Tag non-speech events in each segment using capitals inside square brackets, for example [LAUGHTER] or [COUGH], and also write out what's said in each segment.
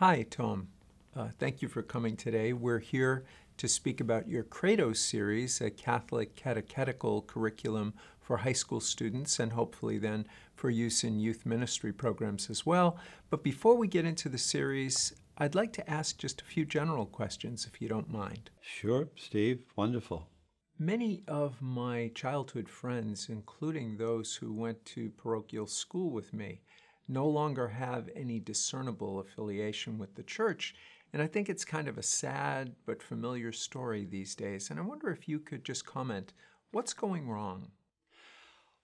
Hi, Tom. Uh, thank you for coming today. We're here to speak about your Credo series, a Catholic catechetical curriculum for high school students and hopefully then for use in youth ministry programs as well. But before we get into the series, I'd like to ask just a few general questions, if you don't mind. Sure, Steve. Wonderful. Many of my childhood friends, including those who went to parochial school with me, no longer have any discernible affiliation with the church. And I think it's kind of a sad but familiar story these days. And I wonder if you could just comment what's going wrong?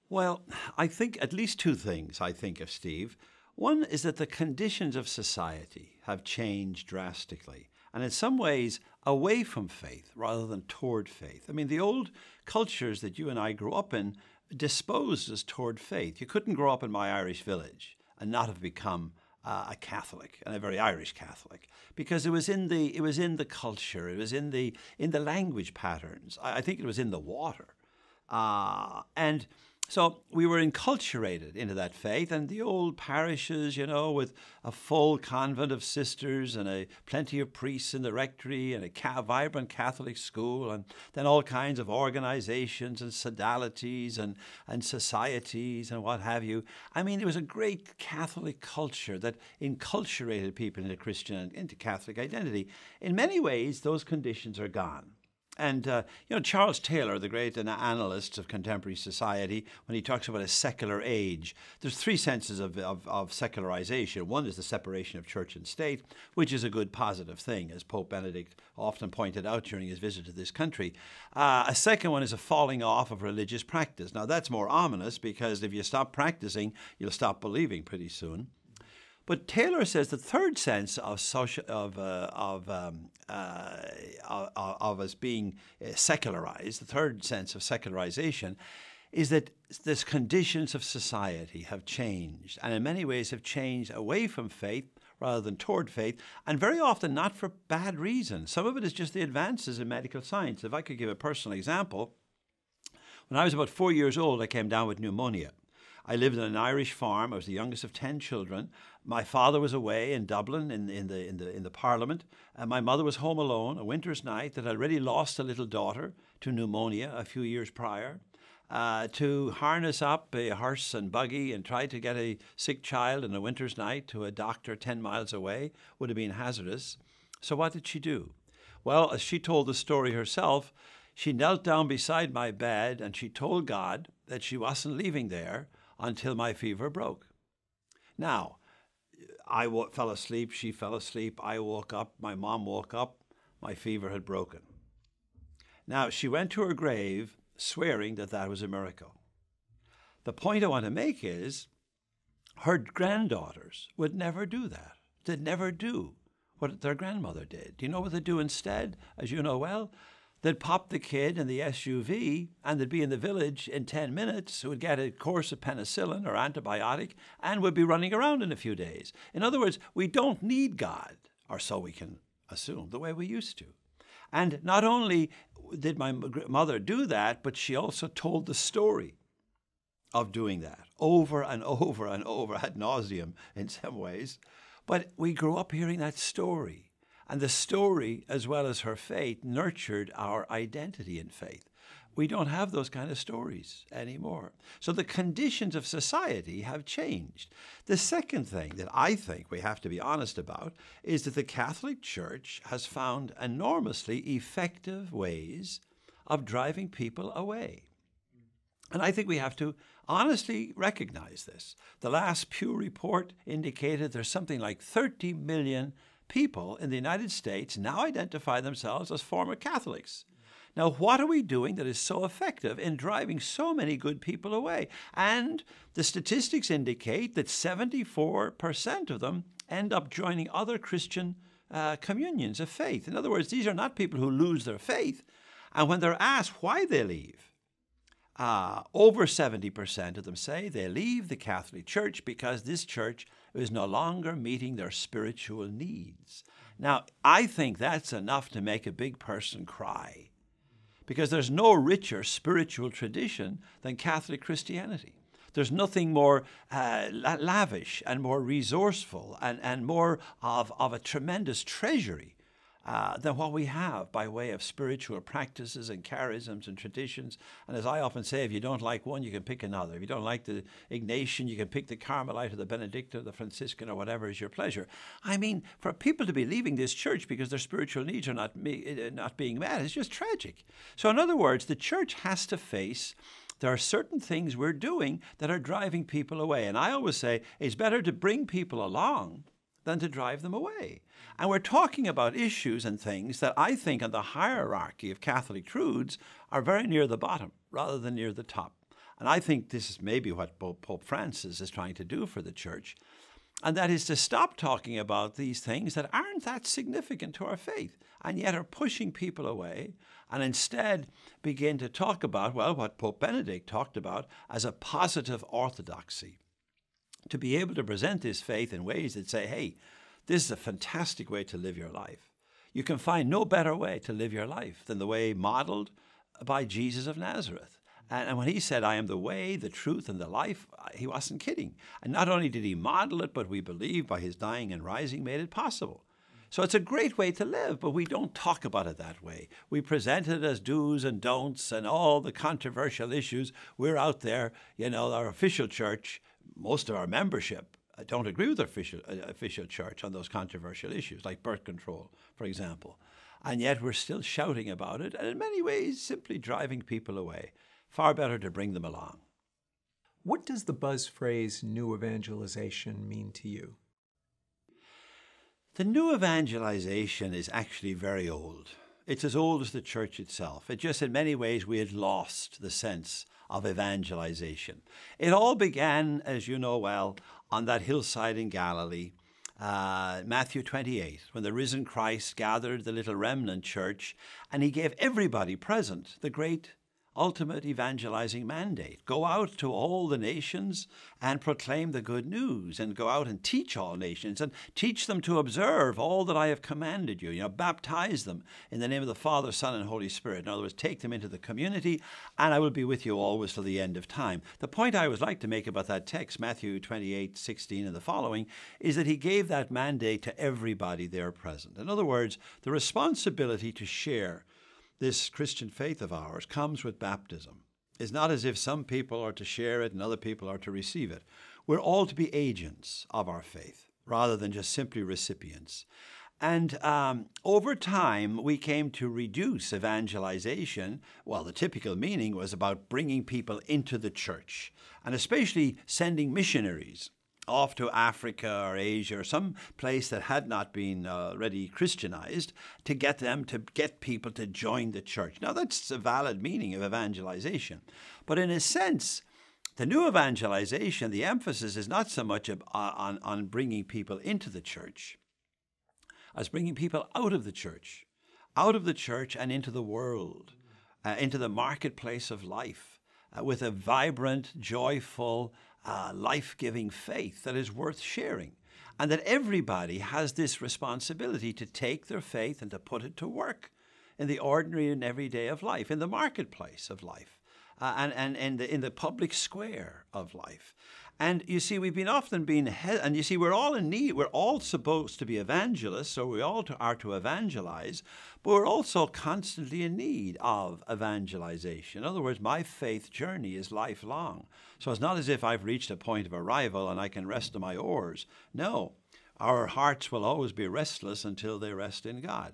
Well, I think at least two things I think of, Steve. One is that the conditions of society have changed drastically, and in some ways away from faith rather than toward faith. I mean, the old cultures that you and I grew up in disposed us toward faith. You couldn't grow up in my Irish village and not have become uh, a Catholic and a very Irish Catholic because it was in the it was in the culture, it was in the in the language patterns. I, I think it was in the water, uh, and so we were enculturated into that faith, and the old parishes, you know, with a full convent of sisters and a plenty of priests in the rectory and a ca- vibrant Catholic school, and then all kinds of organizations and sodalities and, and societies and what have you. I mean, it was a great Catholic culture that enculturated people into Christian into Catholic identity. In many ways, those conditions are gone. And, uh, you know, Charles Taylor, the great analyst of contemporary society, when he talks about a secular age, there's three senses of, of, of, secularization. One is the separation of church and state, which is a good positive thing, as Pope Benedict often pointed out during his visit to this country. Uh, a second one is a falling off of religious practice. Now, that's more ominous because if you stop practicing, you'll stop believing pretty soon. But Taylor says the third sense of social of uh, of, um, uh, of, of us being uh, secularized, the third sense of secularization, is that the conditions of society have changed, and in many ways have changed away from faith rather than toward faith, and very often not for bad reasons. Some of it is just the advances in medical science. If I could give a personal example, when I was about four years old, I came down with pneumonia. I lived on an Irish farm. I was the youngest of 10 children. My father was away in Dublin in, in, the, in, the, in the Parliament, and my mother was home alone a winter's night that had already lost a little daughter to pneumonia a few years prior. Uh, to harness up a horse and buggy and try to get a sick child in a winter's night to a doctor 10 miles away would have been hazardous. So, what did she do? Well, as she told the story herself, she knelt down beside my bed and she told God that she wasn't leaving there until my fever broke. Now, I w- fell asleep, she fell asleep, I woke up, my mom woke up, my fever had broken. Now, she went to her grave swearing that that was a miracle. The point I want to make is her granddaughters would never do that. They'd never do what their grandmother did. Do you know what they do instead? As you know well, They'd pop the kid in the SUV and they'd be in the village in 10 minutes, who would get a course of penicillin or antibiotic, and would be running around in a few days. In other words, we don't need God, or so we can assume, the way we used to. And not only did my mother do that, but she also told the story of doing that over and over and over [LAUGHS] ad nauseum in some ways. But we grew up hearing that story. And the story, as well as her faith, nurtured our identity in faith. We don't have those kind of stories anymore. So the conditions of society have changed. The second thing that I think we have to be honest about is that the Catholic Church has found enormously effective ways of driving people away. And I think we have to honestly recognize this. The last Pew report indicated there's something like 30 million people in the United States now identify themselves as former Catholics. Now, what are we doing that is so effective in driving so many good people away? And the statistics indicate that 74% of them end up joining other Christian uh, communions of faith. In other words, these are not people who lose their faith. And when they're asked why they leave, uh, over 70% of them say they leave the Catholic Church because this church is no longer meeting their spiritual needs. Now, I think that's enough to make a big person cry because there's no richer spiritual tradition than Catholic Christianity. There's nothing more uh, lavish and more resourceful and, and more of, of a tremendous treasury uh, than what we have by way of spiritual practices and charisms and traditions. And as I often say, if you don't like one, you can pick another. If you don't like the Ignatian, you can pick the Carmelite or the Benedictine or the Franciscan or whatever is your pleasure. I mean, for people to be leaving this church because their spiritual needs are not, uh, not being met is just tragic. So, in other words, the church has to face there are certain things we're doing that are driving people away. And I always say it's better to bring people along than to drive them away. And we're talking about issues and things that I think on the hierarchy of Catholic truths are very near the bottom rather than near the top. And I think this is maybe what Pope Francis is trying to do for the church. And that is to stop talking about these things that aren't that significant to our faith and yet are pushing people away and instead begin to talk about, well, what Pope Benedict talked about as a positive orthodoxy to be able to present this faith in ways that say, hey, this is a fantastic way to live your life. You can find no better way to live your life than the way modeled by Jesus of Nazareth. And, when he said, I am the way, the truth, and the life, he wasn't kidding. And not only did he model it, but we believe by his dying and rising made it possible. So it's a great way to live, but we don't talk about it that way. We present it as do's and don'ts and all the controversial issues. We're out there, you know, our official church most of our membership uh, don't agree with the official, uh, official church on those controversial issues, like birth control, for example. And yet we're still shouting about it, and in many ways, simply driving people away. Far better to bring them along. What does the buzz phrase new evangelization mean to you? The new evangelization is actually very old. It's as old as the church itself. It just, in many ways, we had lost the sense of evangelization. It all began, as you know well, on that hillside in Galilee. Uh, Matthew 28, when the risen Christ gathered the little remnant church and he gave everybody present the great ultimate evangelizing mandate. Go out to all the nations and proclaim the good news, and go out and teach all nations, and teach them to observe all that I have commanded you. You know, baptize them in the name of the Father, Son, and Holy Spirit. In other words, take them into the community, and I will be with you always till the end of time. The point I would like to make about that text, Matthew 28, 16, and the following, is that he gave that mandate to everybody there present. In other words, the responsibility to share this Christian faith of ours comes with baptism. It's not as if some people are to share it and other people are to receive it. We're all to be agents of our faith rather than just simply recipients. And um, over time, we came to reduce evangelization. Well, the typical meaning was about bringing people into the church, and especially sending missionaries off to Africa or Asia or some place that had not been already Christianized to get them to get people to join the church. Now, that's a valid meaning of evangelization. But in a sense, the new evangelization, the emphasis is not so much on, on bringing people into the church as bringing people out of the church, out of the church and into the world, uh, into the marketplace of life, uh, with a vibrant, joyful, uh, life giving faith that is worth sharing. And that everybody has this responsibility to take their faith and to put it to work in the ordinary and everyday of life, in the marketplace of life, uh, and, and, and in the public square of life. And you see, we've been often being, he- and you see, we're all in need. We're all supposed to be evangelists, so we all to, are to evangelize, but we're also constantly in need of evangelization. In other words, my faith journey is lifelong. So it's not as if I've reached a point of arrival and I can rest on my oars. No, our hearts will always be restless until they rest in God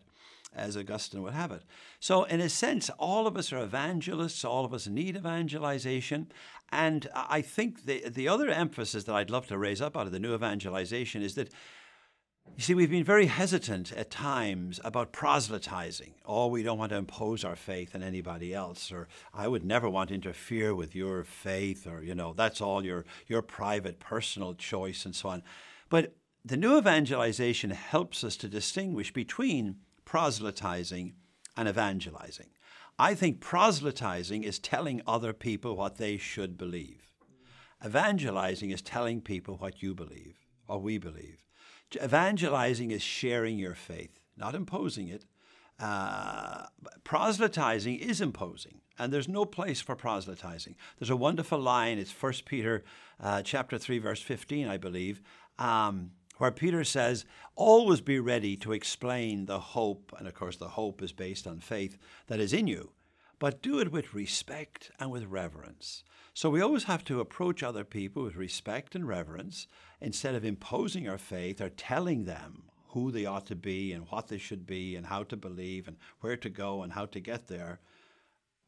as Augustine would have it. So, in a sense, all of us are evangelists, all of us need evangelization. And I think the, the other emphasis that I'd love to raise up out of the new evangelization is that. You see, we've been very hesitant at times about proselytizing. Oh, we don't want to impose our faith on anybody else, or I would never want to interfere with your faith, or, you know, that's all your, your private, personal choice, and so on. But the new evangelization helps us to distinguish between proselytizing and evangelizing. I think proselytizing is telling other people what they should believe. Evangelizing is telling people what you believe or we believe. Evangelizing is sharing your faith, not imposing it, Uh, proselytizing is imposing, and there's no place for proselytizing. There's a wonderful line. It's First Peter, uh, chapter three, verse fifteen, I believe, um, where Peter says, "Always be ready to explain the hope," and of course, the hope is based on faith that is in you, but do it with respect and with reverence. So we always have to approach other people with respect and reverence instead of imposing our faith or telling them who they ought to be and what they should be and how to believe and where to go and how to get there.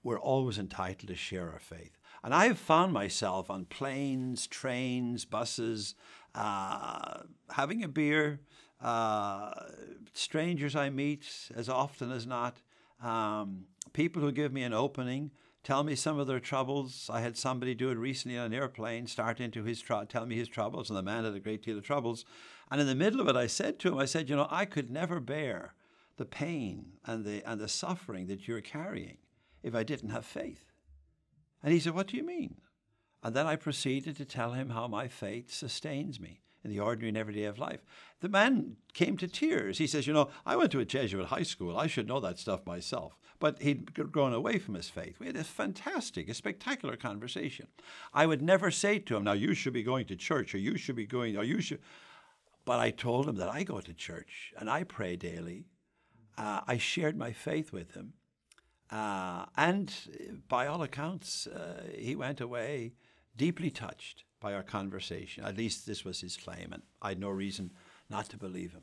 We're always entitled to share our faith. And I have found myself on planes, trains, buses, uh, having a beer, uh, strangers I meet as often as not, um, people who give me an opening tell me some of their troubles. I had somebody do it recently on an airplane, start into his tell me his troubles, and the man had a great deal of troubles. And in the middle of it, I said to him, I said, you know, I could never bear the pain and the and the suffering that you're carrying if I didn't have faith. And he said, What do you mean? And then I proceeded to tell him how my faith sustains me in the ordinary and everyday of life. The man came to tears. He says, You know, I went to a Jesuit high school. I should know that stuff myself. But he'd grown away from his faith. We had a fantastic, a spectacular conversation. I would never say to him, Now, you should be going to church, or you should be going, or you should. But I told him that I go to church and I pray daily. Uh, I shared my faith with him. Uh, and by all accounts, uh, he went away deeply touched by our conversation. At least this was his claim, and I had no reason not to believe him.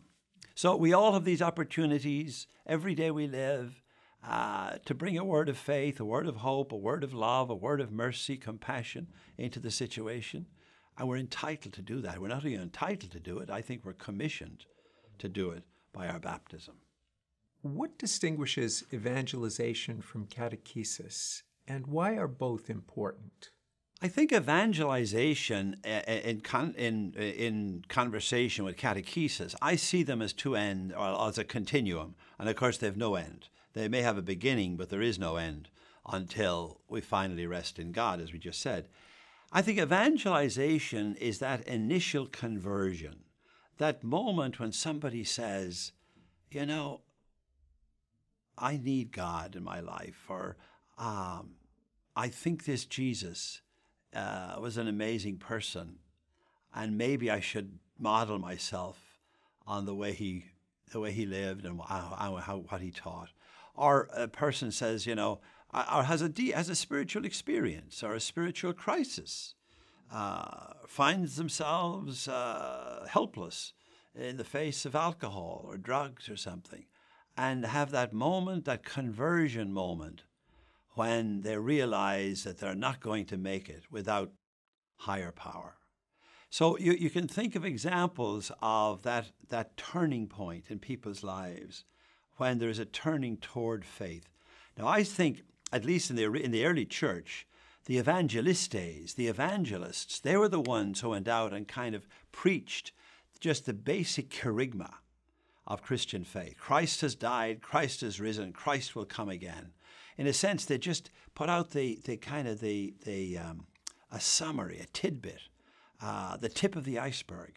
So we all have these opportunities every day we live uh, to bring a word of faith, a word of hope, a word of love, a word of mercy, compassion into the situation. And we're entitled to do that. We're not only entitled to do it, I think we're commissioned to do it by our baptism. What distinguishes evangelization from catechesis, and why are both important? I think evangelization eh, eh, in, in, eh, in conversation with catechesis, I see them as two ends, or as a continuum. And of course, they have no end. They may have a beginning, but there is no end until we finally rest in God, as we just said. I think evangelization is that initial conversion, that moment when somebody says, you know, I need God in my life, or um, I think this Jesus uh, was an amazing person, and maybe I should model myself on the way he the way he lived and how, how, what he taught. Or a person says, you know, or has a has a spiritual experience or a spiritual crisis, uh, finds themselves uh, helpless in the face of alcohol or drugs or something, and have that moment, that conversion moment, when they realize that they're not going to make it without higher power. So you, you can think of examples of that, that turning point in people's lives when there's a turning toward faith. Now, I think, at least in the, in the early church, the evangelistes, the evangelists, they were the ones who went out and kind of preached just the basic kerygma of Christian faith. Christ has died, Christ has risen, Christ will come again. In a sense, they just put out the, the kind of the, the um, a summary, a tidbit, uh, the tip of the iceberg,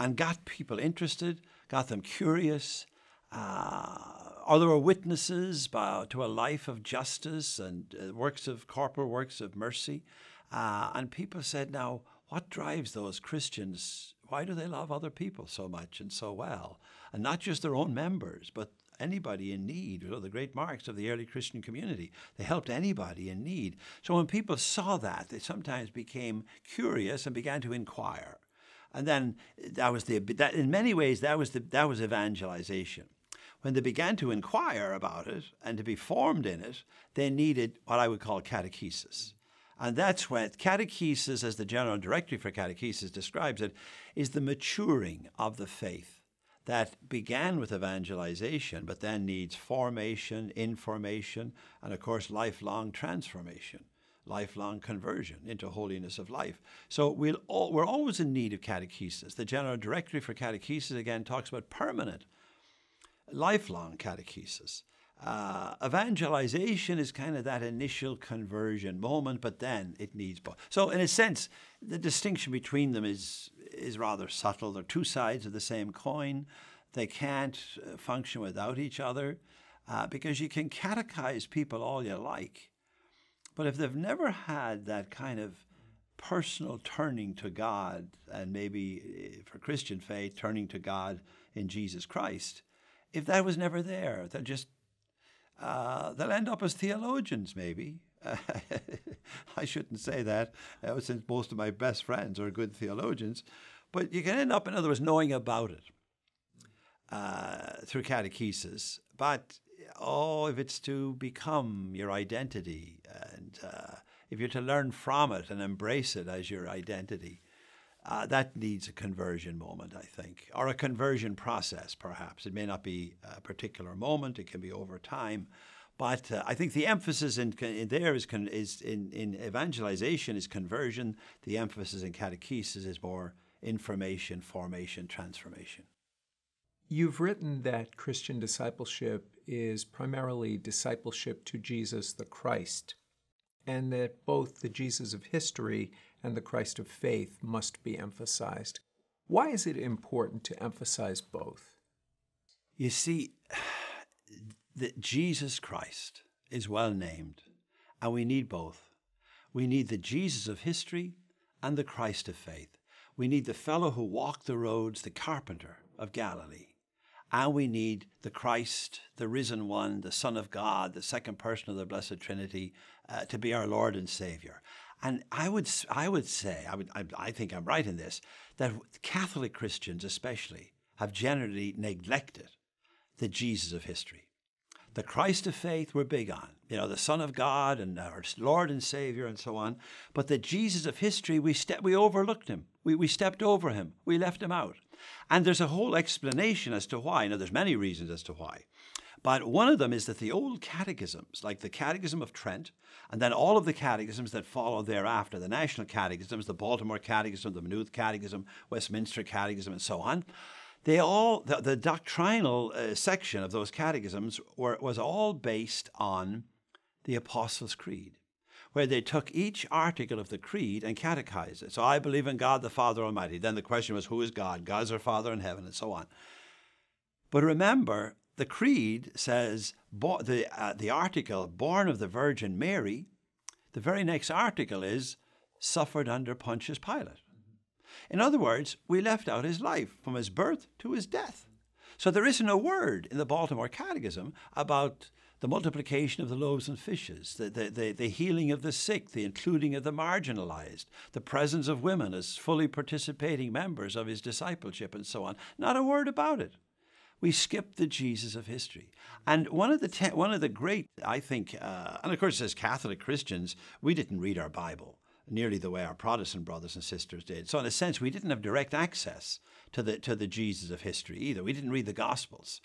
and got people interested, got them curious. Uh, or there were witnesses by, to a life of justice and uh, works of corporal works of mercy. Uh, and people said, now, what drives those Christians? Why do they love other people so much and so well? And not just their own members, but anybody in need. You know, the great marks of the early Christian community. They helped anybody in need. So when people saw that, they sometimes became curious and began to inquire. And then that was the that in many ways that was the that was evangelization. When they began to inquire about it and to be formed in it, they needed what I would call catechesis. And that's when catechesis, as the General Directory for Catechesis describes it, is the maturing of the faith that began with evangelization, but then needs formation, information, and of course, lifelong transformation, lifelong conversion into holiness of life. So we'll all, we're always in need of catechesis. The General Directory for Catechesis again talks about permanent, lifelong catechesis. Uh, evangelization is kind of that initial conversion moment, but then it needs both. So, in a sense, the distinction between them is is rather subtle. They're two sides of the same coin. They can't uh, function without each other. uh, because you can catechize people all you like. But if they've never had that kind of personal turning to God, and maybe eh, for Christian faith, turning to God in Jesus Christ, if that was never there, they'll just uh, they'll end up as theologians, maybe. [LAUGHS] I shouldn't say that, uh, since most of my best friends are good theologians. But you can end up, in other words, knowing about it uh, through catechesis. But oh, if it's to become your identity, and uh, if you're to learn from it and embrace it as your identity, uh, that needs a conversion moment, I think, or a conversion process, perhaps. It may not be a particular moment; it can be over time. But uh, I think the emphasis in, in there is, con, is in, in evangelization is conversion. The emphasis in catechesis is more information, formation, transformation. You've written that Christian discipleship is primarily discipleship to Jesus the Christ, and that both the Jesus of history and the Christ of faith must be emphasized. Why is it important to emphasize both? You see, that Jesus Christ is well named, and we need both. We need the Jesus of history and the Christ of faith. We need the fellow who walked the roads, the carpenter of Galilee. And we need the Christ, the risen one, the Son of God, the second person of the Blessed Trinity, uh, to be our Lord and Savior. And I would, I would say, I, would, I, I think I'm right in this, that Catholic Christians especially have generally neglected the Jesus of history. The Christ of faith we're big on, you know, the Son of God and our Lord and Savior and so on. But the Jesus of history, we, ste- we overlooked him. We, we stepped over him. We left him out. And there's a whole explanation as to why. Now, there's many reasons as to why. But one of them is that the old catechisms, like the Catechism of Trent, and then all of the catechisms that follow thereafter, the national catechisms, the Baltimore Catechism, the Maynooth Catechism, Westminster Catechism, and so on, they all the, the doctrinal uh, section of those catechisms were, was all based on the Apostles' Creed, where they took each article of the creed and catechized it. So I believe in God the Father Almighty. Then the question was, who is God? God's our Father in heaven, and so on. But remember, the creed says the uh, the article born of the Virgin Mary. The very next article is suffered under Pontius Pilate. In other words, we left out his life from his birth to his death. So there isn't a word in the Baltimore Catechism about the multiplication of the loaves and fishes, the, the, the, the, healing of the sick, the including of the marginalized, the presence of women as fully participating members of his discipleship, and so on. Not a word about it. We skipped the Jesus of history. And one of the, te- one of the great, I think, uh, and of course, as Catholic Christians, we didn't read our Bible nearly the way our Protestant brothers and sisters did. So in a sense, we didn't have direct access to the to the Jesus of history either. We didn't read the Gospels,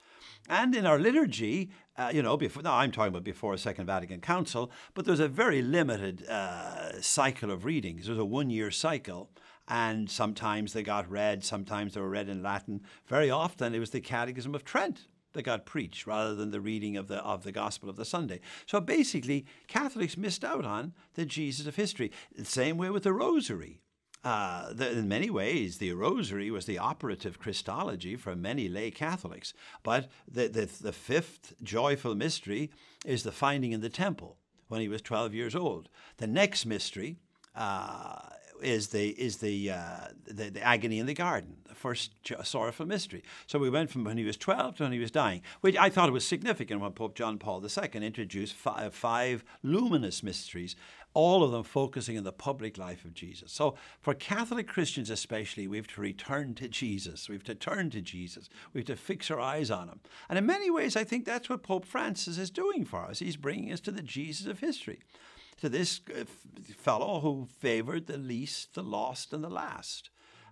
and in our liturgy, uh, you know, before now I'm talking about before Second Vatican Council, but there's a very limited uh, cycle of readings. There's a one-year cycle. And sometimes they got read, sometimes they were read in Latin. Very often it was the Catechism of Trent that got preached rather than the reading of the of the gospel of the Sunday. So basically, Catholics missed out on the Jesus of history. The same way with the Rosary. Uh, the, in many ways, the Rosary was the operative Christology for many lay Catholics. But the, the, the fifth joyful mystery is the finding in the temple when he was 12 years old. The next mystery uh, is the is the, uh, the, the agony in the garden, the first sorrowful mystery. So we went from when he was twelve to when he was dying, which I thought was significant when Pope John Paul II introduced five, five luminous mysteries, all of them focusing on the public life of Jesus. So for Catholic Christians especially, we have to return to Jesus. We have to turn to Jesus. We have to fix our eyes on him. And in many ways, I think that's what Pope Francis is doing for us. He's bringing us to the Jesus of history to this uh, fellow who favored the least, the lost, and the last.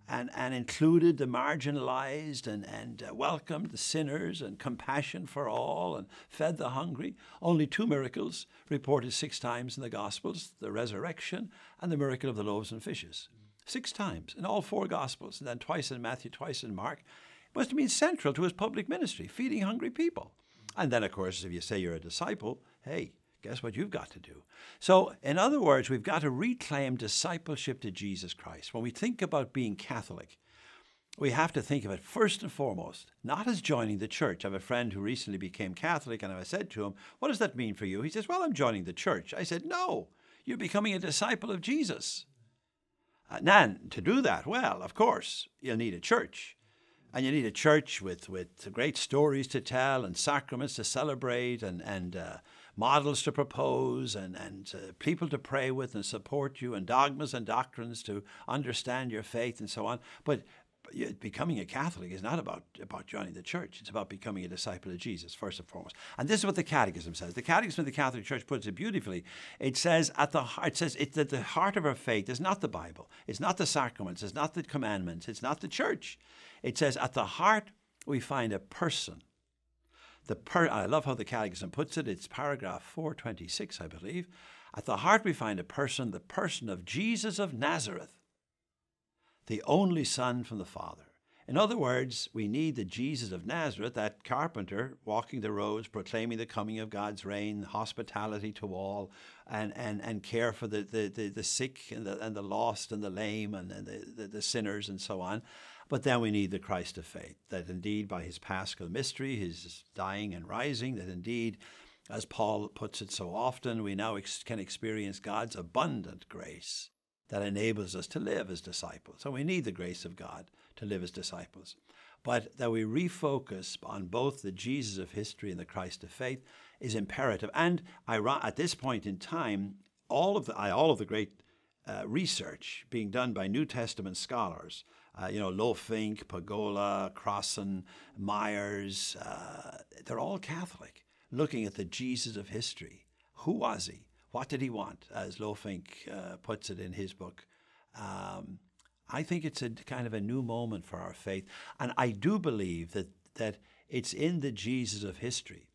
And, and included the marginalized and, and uh, welcomed the sinners and compassion for all and fed the hungry. Only two miracles reported six times in the Gospels the resurrection and the miracle of the loaves and fishes. Six times in all four Gospels, and then twice in Matthew, twice in Mark. It must have been central to his public ministry, feeding hungry people. And then, of course, if you say you're a disciple, hey, guess what you've got to do? So, in other words, we've got to reclaim discipleship to Jesus Christ. When we think about being Catholic, we have to think of it first and foremost, not as joining the church. I have a friend who recently became Catholic, and I said to him, What does that mean for you? He says, Well, I'm joining the church. I said, No, you're becoming a disciple of Jesus. Uh, now, to do that, well, of course, you'll need a church. And you need a church with, with great stories to tell and sacraments to celebrate and, and uh, models to propose and, and uh, people to pray with and support you and dogmas and doctrines to understand your faith and so on. But becoming a Catholic is not about, about joining the church. It's about becoming a disciple of Jesus, first and foremost. And this is what the Catechism says. The Catechism of the Catholic Church puts it beautifully. It says at the heart, it says it, that the heart of our faith is not the Bible, it's not the sacraments, it's not the commandments, it's not the church. It says at the heart we find a person. The I love how the Catechism puts it. It's paragraph 426, I believe. At the heart we find a person, the person of Jesus of Nazareth the only Son from the Father. In other words, we need the Jesus of Nazareth, that carpenter walking the roads, proclaiming the coming of God's reign, hospitality to all, and, and, and care for the, the, the, the sick and the, and the lost and the lame and, and the, the, the sinners and so on. But then we need the Christ of faith, that indeed by his paschal mystery, his dying and rising, that indeed, as Paul puts it so often, we now ex- can experience God's abundant grace that enables us to live as disciples. So we need the grace of God to live as disciples. But that we refocus on both the Jesus of history and the Christ of faith is imperative. And at this point in time, all of the, all of the great uh, research being done by New Testament scholars, uh, you know, Lohfink, Pagola, Crossan, Myers, uh, they're all Catholic, looking at the Jesus of history. Who was he? What did he want, as Lohfink uh, puts it in his book? Um, I think it's a kind of a new moment for our faith. And I do believe that, that it's in the Jesus of history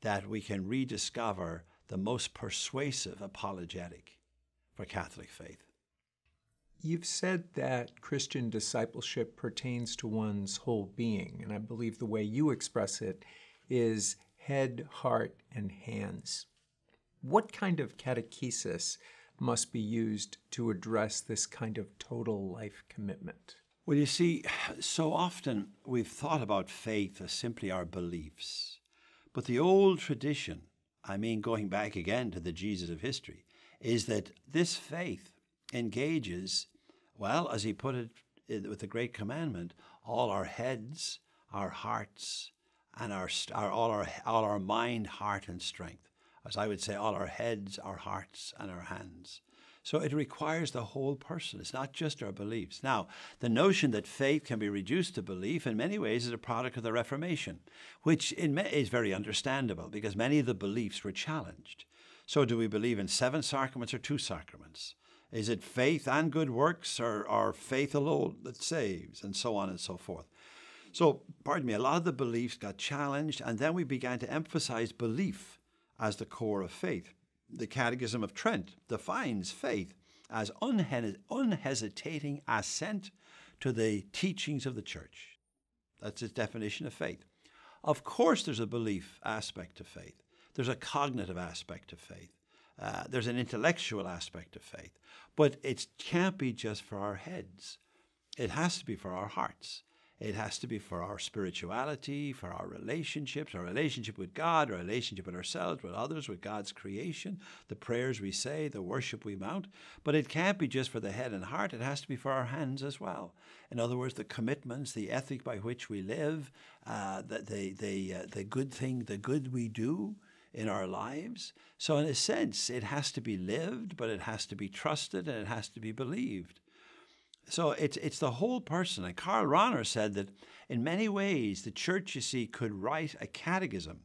that we can rediscover the most persuasive apologetic for Catholic faith. You've said that Christian discipleship pertains to one's whole being, and I believe the way you express it is head, heart, and hands. What kind of catechesis must be used to address this kind of total life commitment? Well, you see, so often we've thought about faith as simply our beliefs. But the old tradition, I mean, going back again to the Jesus of history, is that this faith engages, well, as he put it with the great commandment, all our heads, our hearts, and our, our, all, our, all our mind, heart, and strength as I would say, all our heads, our hearts, and our hands. So it requires the whole person. It's not just our beliefs. Now, the notion that faith can be reduced to belief in many ways is a product of the Reformation, which is very understandable because many of the beliefs were challenged. So, do we believe in seven sacraments or two sacraments? Is it faith and good works or, or faith alone that saves, and so on and so forth? So, pardon me, a lot of the beliefs got challenged, and then we began to emphasize belief as the core of faith. The Catechism of Trent defines faith as unhe- unhesitating assent to the teachings of the church. That's its definition of faith. Of course, there's a belief aspect to faith, there's a cognitive aspect to faith, uh, there's an intellectual aspect of faith, but it can't be just for our heads. It has to be for our hearts. It has to be for our spirituality, for our relationships, our relationship with God, our relationship with ourselves, with others, with God's creation, the prayers we say, the worship we mount. But it can't be just for the head and heart, it has to be for our hands as well. In other words, the commitments, the ethic by which we live, uh, the, the, the, uh, the good thing, the good we do in our lives. So, in a sense, it has to be lived, but it has to be trusted and it has to be believed. So it's it's the whole person. And Karl Rahner said that in many ways the church, you see, could write a catechism.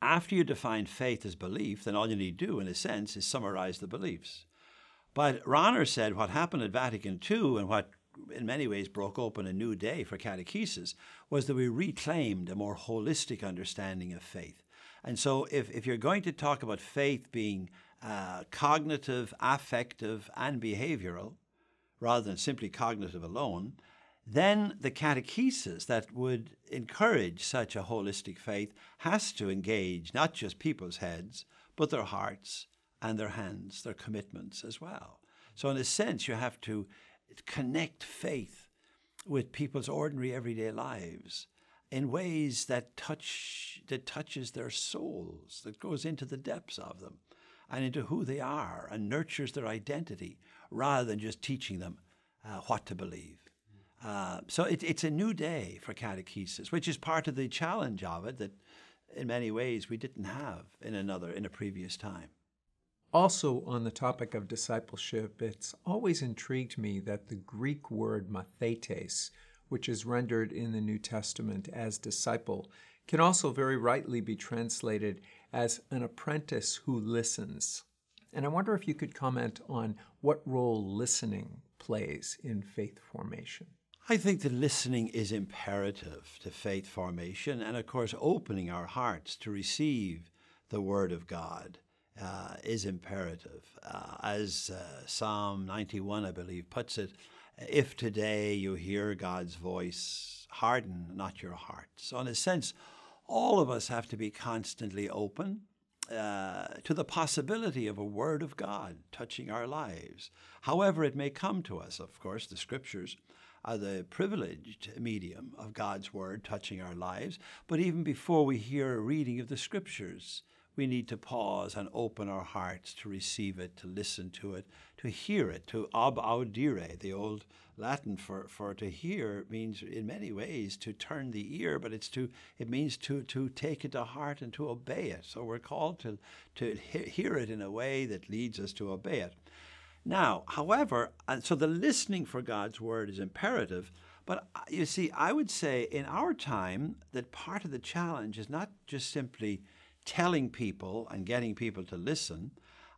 After you define faith as belief, then all you need to do, in a sense, is summarize the beliefs. But Rahner said what happened at Vatican II and what in many ways broke open a new day for catechesis was that we reclaimed a more holistic understanding of faith. And so, if, if you're going to talk about faith being uh, cognitive, affective, and behavioral, rather than simply cognitive alone, then the catechesis that would encourage such a holistic faith has to engage not just people's heads, but their hearts and their hands, their commitments as well. So, in a sense, you have to connect faith with people's ordinary everyday lives in ways that touch that touches their souls, that goes into the depths of them and into who they are and nurtures their identity rather than just teaching them uh, what to believe. Uh, so it, it's a new day for catechesis, which is part of the challenge of it that in many ways we didn't have in another in a previous time. Also, on the topic of discipleship, it's always intrigued me that the Greek word mathetes, which is rendered in the New Testament as disciple, can also very rightly be translated as an apprentice who listens. And I wonder if you could comment on what role listening plays in faith formation. I think that listening is imperative to faith formation and, of course, opening our hearts to receive the Word of God uh, is imperative. Uh, as uh, Psalm 91, I believe, puts it, if today you hear God's voice, harden not your heart. So, in a sense, all of us have to be constantly open uh, to the possibility of a word of God touching our lives. However, it may come to us, of course, the scriptures are the privileged medium of God's word touching our lives. But even before we hear a reading of the scriptures, we need to pause and open our hearts to receive it, to listen to it, to hear it, to ab audire, the old Latin for, for to hear means in many ways to turn the ear, but it's to it means to to take it to heart and to obey it. So we're called to to hear it in a way that leads us to obey it. Now, however, and so the listening for God's word is imperative. But uh, you see, I would say in our time that part of the challenge is not just simply telling people and getting people to listen,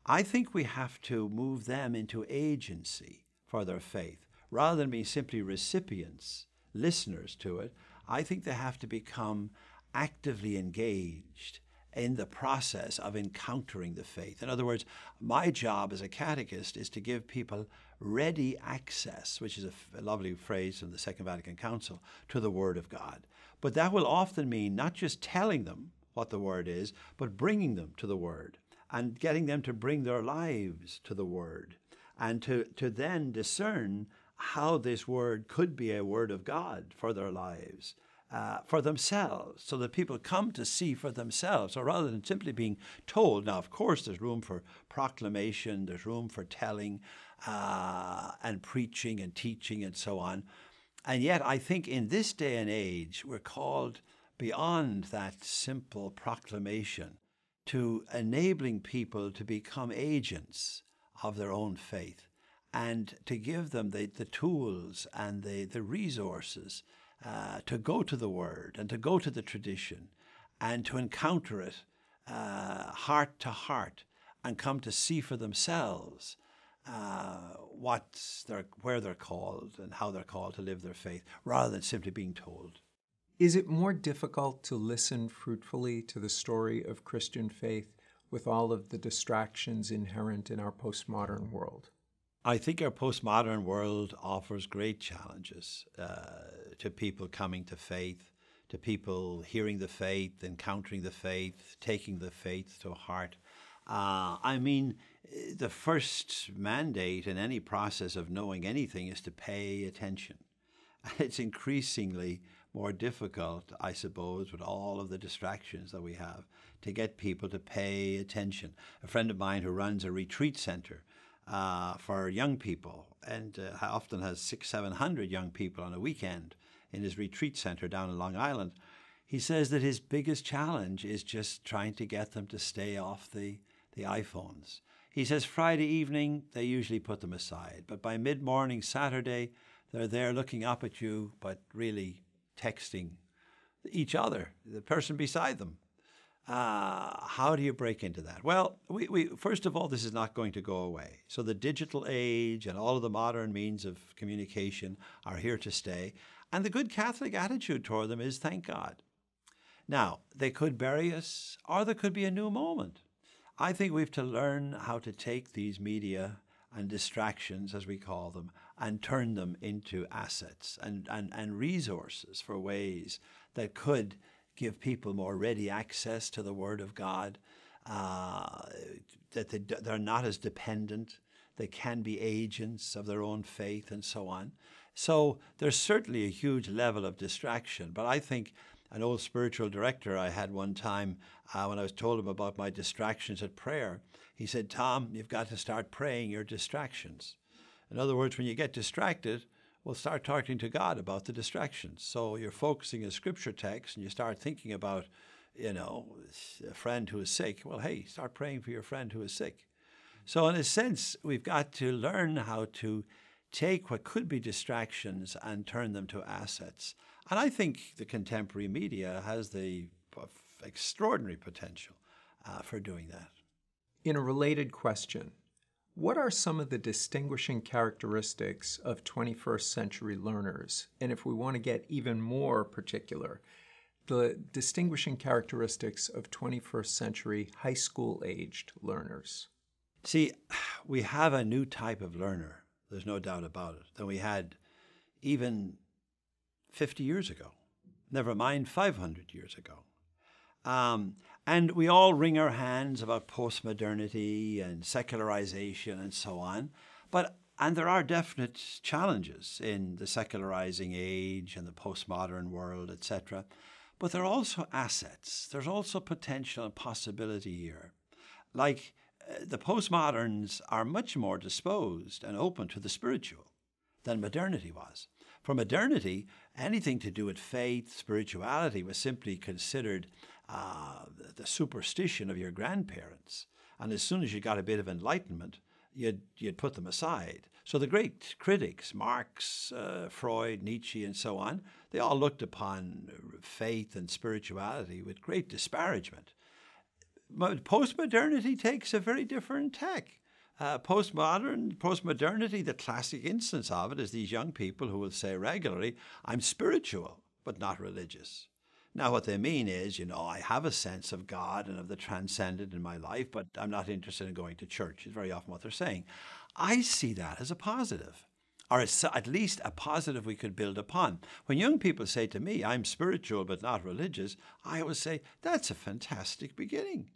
I think we have to move them into agency for their faith. Rather than being simply recipients, listeners to it, I think they have to become actively engaged in the process of encountering the faith. In other words, my job as a catechist is to give people ready access, which is a, lovely phrase from the Second Vatican Council, to the Word of God. But that will often mean not just telling them what the Word is, but bringing them to the Word and getting them to bring their lives to the Word and to, to then discern how this Word could be a Word of God for their lives. Uh, for themselves, so that people come to see for themselves. So rather than simply being told, now, of course, there's room for proclamation, there's room for telling uh, and preaching and teaching and so on. And yet, I think in this day and age, we're called beyond that simple proclamation to enabling people to become agents of their own faith and to give them the, the tools and the, the resources uh, to go to the Word and to go to the tradition and to encounter it uh, heart to heart and come to see for themselves uh, where they're called and how they're called to live their faith rather than simply being told. Is it more difficult to listen fruitfully to the story of Christian faith with all of the distractions inherent in our postmodern world? I think our postmodern world offers great challenges uh, to people coming to faith, to people hearing the faith, encountering the faith, taking the faith to heart. Uh, I mean, the first mandate in any process of knowing anything is to pay attention. [LAUGHS] It's increasingly more difficult, I suppose, with all of the distractions that we have, to get people to pay attention. A friend of mine who runs a retreat center uh, for young people and uh, often has six, seven hundred young people on a weekend in his retreat center down in Long Island. He says that his biggest challenge is just trying to get them to stay off the, the iPhones. He says Friday evening, they usually put them aside, but by mid morning Saturday, they're there looking up at you, but really texting each other, the person beside them. Uh, how do you break into that? Well, we, we, first of all, this is not going to go away. So the digital age and all of the modern means of communication are here to stay. And the good Catholic attitude toward them is thank God. Now, they could bury us, or there could be a new moment. I think we have to learn how to take these media and distractions, as we call them, and turn them into assets and, and, and resources for ways that could give people more ready access to the Word of God, uh, that they, they're not as dependent, they can be agents of their own faith, and so on. So there's certainly a huge level of distraction. But I think an old spiritual director I had one time, uh, when I was told him about my distractions at prayer, he said, Tom, you've got to start praying your distractions. In other words, when you get distracted, well, start talking to God about the distractions. So you're focusing a scripture text and you start thinking about, you know, a friend who is sick. Well, hey, start praying for your friend who is sick. So, in a sense, we've got to learn how to take what could be distractions and turn them to assets. And I think the contemporary media has the extraordinary potential uh, for doing that. In a related question, what are some of the distinguishing characteristics of 21st century learners? And if we want to get even more particular, the distinguishing characteristics of 21st century high school aged learners? See, we have a new type of learner, there's no doubt about it, than we had even 50 years ago, never mind 500 years ago. Um, and we all wring our hands about postmodernity and secularization and so on. But and there are definite challenges in the secularizing age and the postmodern world, etc. But there are also assets. There's also potential and possibility here. Like uh, the postmoderns are much more disposed and open to the spiritual than modernity was. For modernity, anything to do with faith, spirituality was simply considered uh, the superstition of your grandparents. And as soon as you got a bit of enlightenment, you'd, you'd put them aside. So the great critics, Marx, uh, Freud, Nietzsche, and so on, they all looked upon faith and spirituality with great disparagement. Postmodernity takes a very different tack. Uh, postmodern, postmodernity, the classic instance of it is these young people who will say regularly, I'm spiritual, but not religious. Now, what they mean is, you know, I have a sense of God and of the transcendent in my life, but I'm not interested in going to church, is very often what they're saying. I see that as a positive, or at least a positive we could build upon. When young people say to me, I'm spiritual but not religious, I always say, that's a fantastic beginning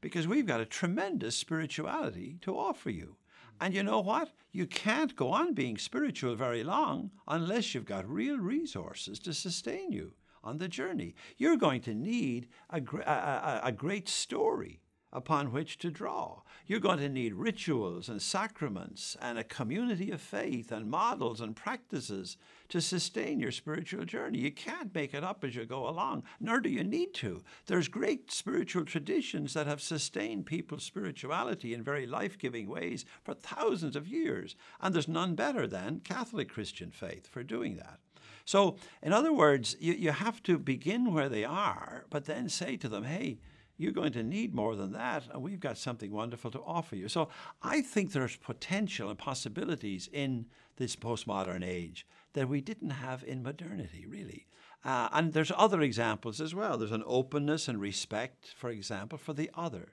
because we've got a tremendous spirituality to offer you. And you know what? You can't go on being spiritual very long unless you've got real resources to sustain you on the journey. You're going to need a, a, a great story upon which to draw. You're going to need rituals and sacraments and a community of faith and models and practices to sustain your spiritual journey. You can't make it up as you go along, nor do you need to. There's great spiritual traditions that have sustained people's spirituality in very life giving ways for thousands of years, and there's none better than Catholic Christian faith for doing that. So, in other words, you, you have to begin where they are, but then say to them, hey, you're going to need more than that, and we've got something wonderful to offer you. So I think there's potential and possibilities in this postmodern age that we didn't have in modernity, really. Uh, and there's other examples as well. There's an openness and respect, for example, for the other.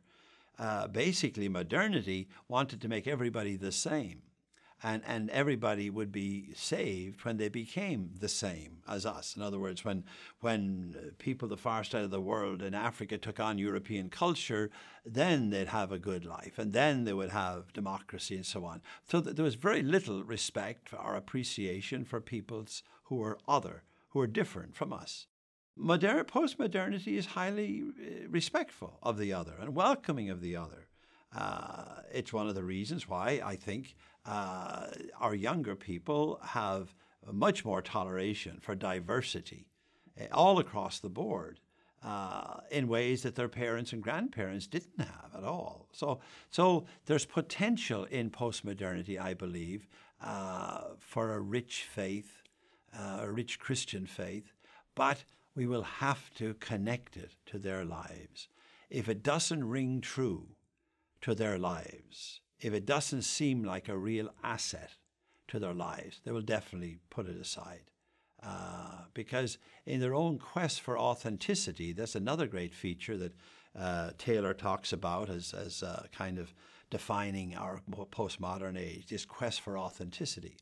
Uh, basically, modernity wanted to make everybody the same and, and everybody would be saved when they became the same as us. In other words, when, when people the far side of the world in Africa took on European culture, then they'd have a good life, and then they would have democracy and so on. So there was very little respect or appreciation for peoples who were other, who were different from us. Modern, post-modernity is highly uh, respectful of the other and welcoming of the other. Uh, it's one of the reasons why I think uh, our younger people have much more toleration for diversity uh, all across the board. Uh, in ways that their parents and grandparents didn't have at all. So, so there's potential in postmodernity, I believe, uh, for a rich faith, uh, a rich Christian faith, but we will have to connect it to their lives. If it doesn't ring true to their lives, if it doesn't seem like a real asset to their lives, they will definitely put it aside. Uh, because in their own quest for authenticity, that's another great feature that uh, Taylor talks about as, as uh, kind of defining our postmodern age, this quest for authenticity.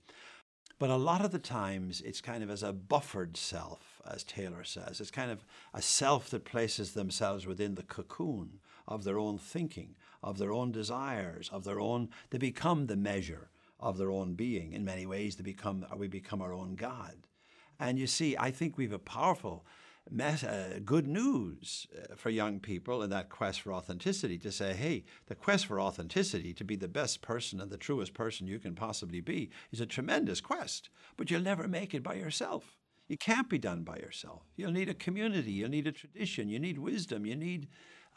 But a lot of the times, it's kind of as a buffered self, as Taylor says. It's kind of a self that places themselves within the cocoon of their own thinking, of their own desires, of their own, they become the measure of their own being. In many ways, they become, we become our own God. And you see, I think we have a powerful mess, uh, good news uh, for young people in that quest for authenticity to say, hey, the quest for authenticity, to be the best person and the truest person you can possibly be, is a tremendous quest. But you'll never make it by yourself. It can't be done by yourself. You'll need a community, you'll need a tradition, you need wisdom, you need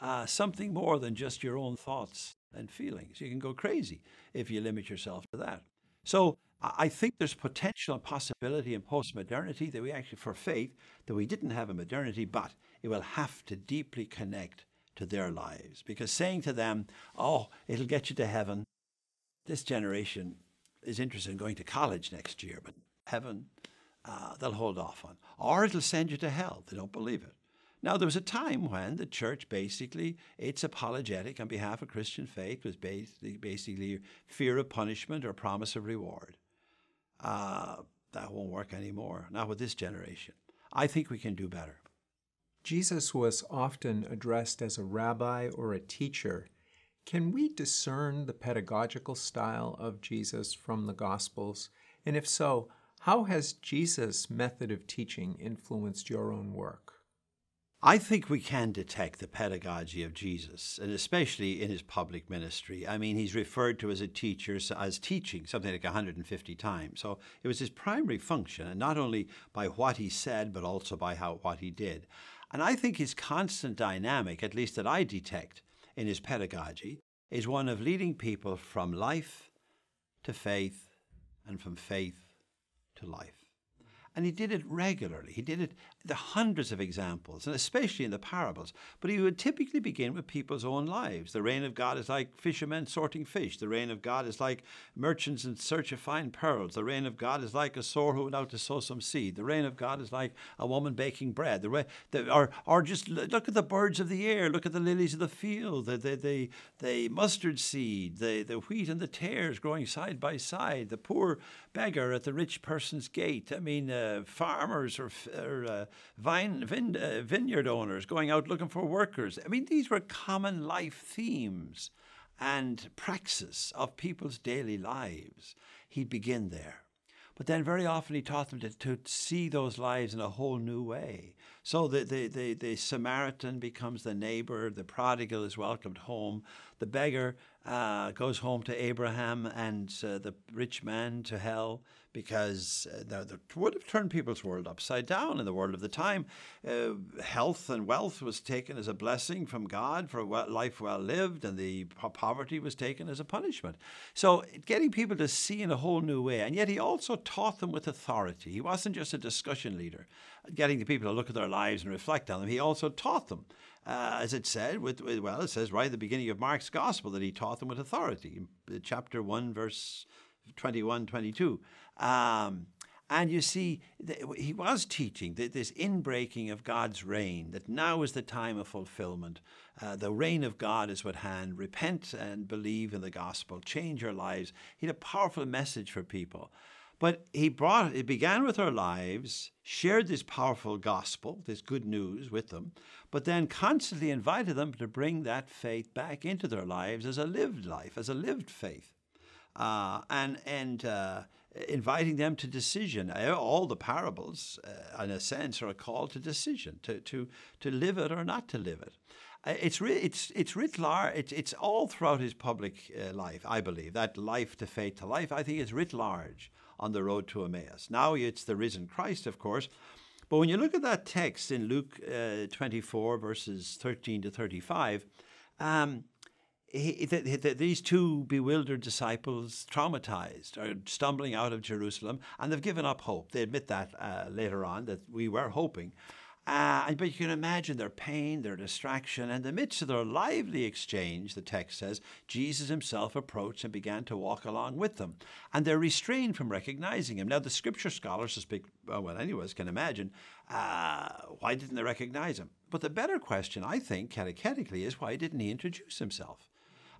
uh, something more than just your own thoughts and feelings. You can go crazy if you limit yourself to that. So I think there's potential and possibility in post-modernity that we actually, for faith, that we didn't have in modernity, but it will have to deeply connect to their lives. Because saying to them, oh, it'll get you to heaven, this generation is interested in going to college next year, but heaven, uh, they'll hold off on. Or it'll send you to hell. They don't believe it. Now, there was a time when the church basically, its apologetic on behalf of Christian faith was basically, basically fear of punishment or promise of reward. Uh, that won't work anymore, not with this generation. I think we can do better. Jesus was often addressed as a rabbi or a teacher. Can we discern the pedagogical style of Jesus from the Gospels? And if so, how has Jesus' method of teaching influenced your own work? I think we can detect the pedagogy of Jesus, and especially in his public ministry. I mean, he's referred to as a teacher, as teaching, something like 150 times. So it was his primary function, and not only by what he said, but also by how, what he did. And I think his constant dynamic, at least that I detect in his pedagogy, is one of leading people from life to faith and from faith to life. And he did it regularly. He did it, the hundreds of examples, and especially in the parables. But he would typically begin with people's own lives. The reign of God is like fishermen sorting fish. The reign of God is like merchants in search of fine pearls. The reign of God is like a sower who went out to sow some seed. The reign of God is like a woman baking bread. The, the, or, or just look at the birds of the air. Look at the lilies of the field. The, the, the, the mustard seed, the, the wheat and the tares growing side by side. The poor beggar at the rich person's gate. I mean, uh, farmers or, or uh, vine, vin, uh, vineyard owners going out looking for workers. I mean, these were common life themes and praxis of people's daily lives. He'd begin there. But then very often he taught them to, to see those lives in a whole new way. So the, the, the, the Samaritan becomes the neighbor, the prodigal is welcomed home, the beggar uh, goes home to Abraham, and uh, the rich man to hell because uh, that would have turned people's world upside down in the world of the time. Uh, health and wealth was taken as a blessing from God for a life well lived, and the poverty was taken as a punishment. So, getting people to see in a whole new way, and yet he also taught them with authority. He wasn't just a discussion leader, getting the people to look at their lives and reflect on them. He also taught them. Uh, as it said, with, with, well, it says right at the beginning of Mark's gospel that he taught them with authority. Chapter 1, verse 21, 22. Um, and you see, he was teaching that this inbreaking of God's reign, that now is the time of fulfillment. Uh, the reign of God is at hand. Repent and believe in the gospel. Change your lives. He had a powerful message for people. But he brought it began with our lives, shared this powerful gospel, this good news with them, but then constantly invited them to bring that faith back into their lives as a lived life, as a lived faith. Uh, and and uh, inviting them to decision. Uh, all the parables, uh, in a sense, are a call to decision, to, to, to live it or not to live it. Uh, it's, it's, it's writ large, it's, it's all throughout his public uh, life, I believe. That life to faith to life, I think, is writ large on the road to Emmaus. Now it's the risen Christ, of course. But when you look at that text in Luke uh, 24, verses 13 to 35, um, he, the, the, these two bewildered disciples, traumatized, are stumbling out of Jerusalem, and they've given up hope. They admit that uh, later on, that we were hoping. Uh, but you can imagine their pain, their distraction, and in the midst of their lively exchange, the text says, Jesus himself approached and began to walk along with them. And they're restrained from recognizing him. Now, the scripture scholars, speak, well, anyways, can imagine, uh, why didn't they recognize him? But the better question, I think, catechetically, is why didn't he introduce himself?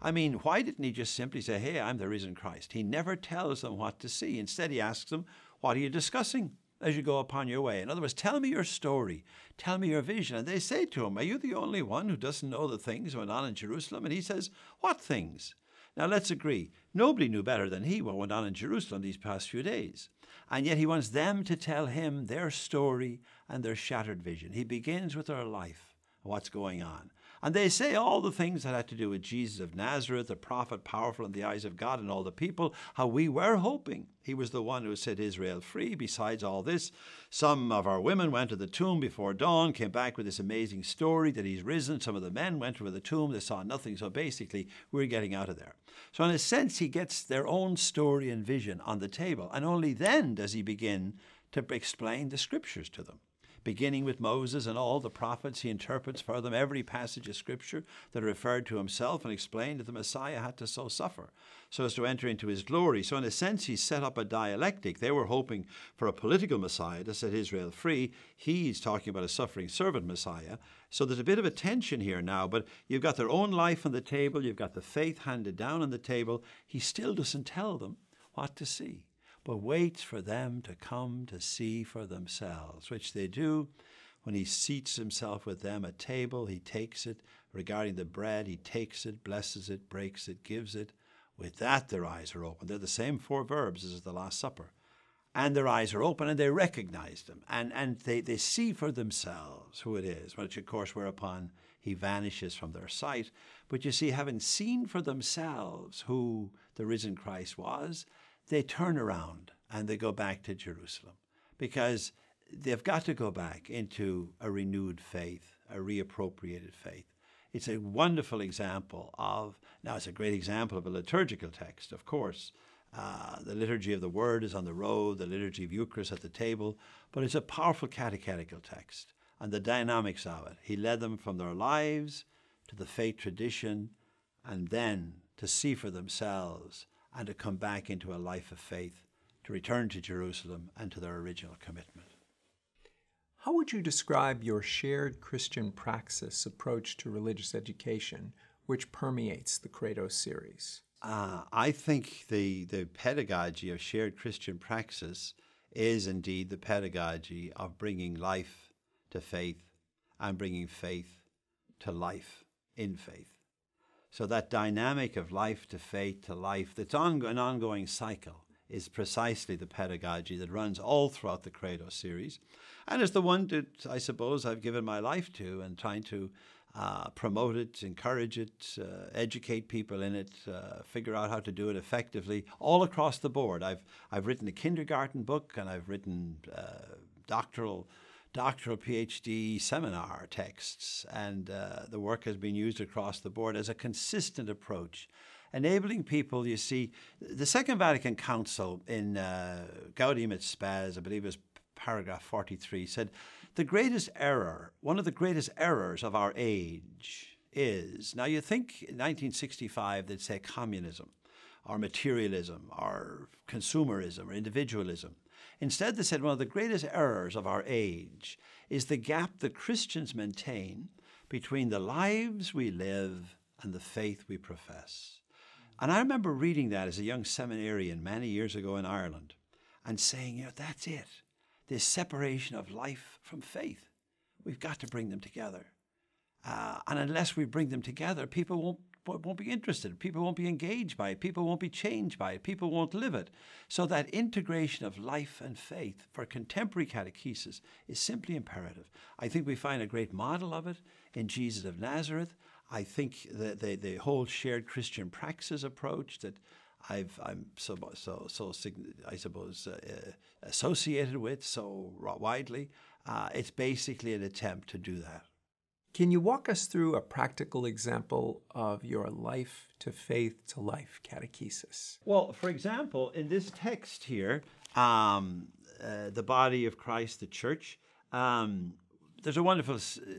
I mean, why didn't he just simply say, Hey, I'm the risen Christ? He never tells them what to see. Instead, he asks them, What are you discussing as you go upon your way? In other words, tell me your story, tell me your vision. And they say to him, Are you the only one who doesn't know the things went on in Jerusalem? And he says, What things? Now, let's agree, nobody knew better than he what went on in Jerusalem these past few days. And yet he wants them to tell him their story and their shattered vision. He begins with their life, what's going on. And they say all the things that had to do with Jesus of Nazareth, the prophet, powerful in the eyes of God and all the people, how we were hoping he was the one who set Israel free. Besides all this, some of our women went to the tomb before dawn, came back with this amazing story that he's risen. Some of the men went to the tomb, they saw nothing. So basically, we're getting out of there. So, in a sense, he gets their own story and vision on the table. And only then does he begin to explain the scriptures to them beginning with Moses and all the prophets. He interprets for them every passage of Scripture that referred to himself and explained that the Messiah had to so suffer so as to enter into his glory. So, in a sense, he set up a dialectic. They were hoping for a political Messiah to set Israel free. He's talking about a suffering servant Messiah. So, there's a bit of a tension here now, but you've got their own life on the table, you've got the faith handed down on the table. He still doesn't tell them what to see but waits for them to come to see for themselves, which they do. When he seats himself with them at table, he takes it. Regarding the bread, he takes it, blesses it, breaks it, gives it. With that, their eyes are open. They're the same four verbs as the Last Supper. And their eyes are open and they recognize them and, and they, they see for themselves who it is, which, of course, whereupon he vanishes from their sight. But you see, having seen for themselves who the risen Christ was, they turn around and they go back to Jerusalem because they've got to go back into a renewed faith, a reappropriated faith. It's a wonderful example of, now it's a great example of a liturgical text, of course. Uh, the liturgy of the word is on the road, the liturgy of Eucharist at the table, but it's a powerful catechetical text and the dynamics of it. He led them from their lives to the faith tradition and then to see for themselves and to come back into a life of faith, to return to Jerusalem and to their original commitment. How would you describe your shared Christian praxis approach to religious education, which permeates the Credo series? Uh, I think the, the pedagogy of shared Christian praxis is indeed the pedagogy of bringing life to faith and bringing faith to life in faith. So that dynamic of life to faith to life, that's on, an ongoing cycle, is precisely the pedagogy that runs all throughout the Credo series. And it's the one that I suppose I've given my life to and trying to uh, promote it, encourage it, uh, educate people in it, uh, figure out how to do it effectively all across the board. I've, I've written a kindergarten book and I've written uh, doctoral doctoral PhD seminar texts, and uh, the work has been used across the board as a consistent approach, enabling people. You see, the Second Vatican Council in uh, Gaudium et Spes, I believe was paragraph 43, said the greatest error, one of the greatest errors of our age is now you think in 1965 they'd say communism or materialism or consumerism or individualism. Instead, they said one of the greatest errors of our age is the gap that Christians maintain between the lives we live and the faith we profess. And I remember reading that as a young seminarian many years ago in Ireland and saying, you know, that's it. This separation of life from faith. We've got to bring them together. Uh, and unless we bring them together, people won't won't be interested. People won't be engaged by it. People won't be changed by it. People won't live it. So that integration of life and faith for contemporary catechesis is simply imperative. I think we find a great model of it in Jesus of Nazareth. I think that the, the whole shared Christian praxis approach that I've, I'm so, so, so I suppose, uh, uh, associated with so widely, uh, it's basically an attempt to do that. Can you walk us through a practical example of your life to faith to life catechesis? Well, for example, in this text here, um, uh, the body of Christ, the church, um, there's a wonderful uh,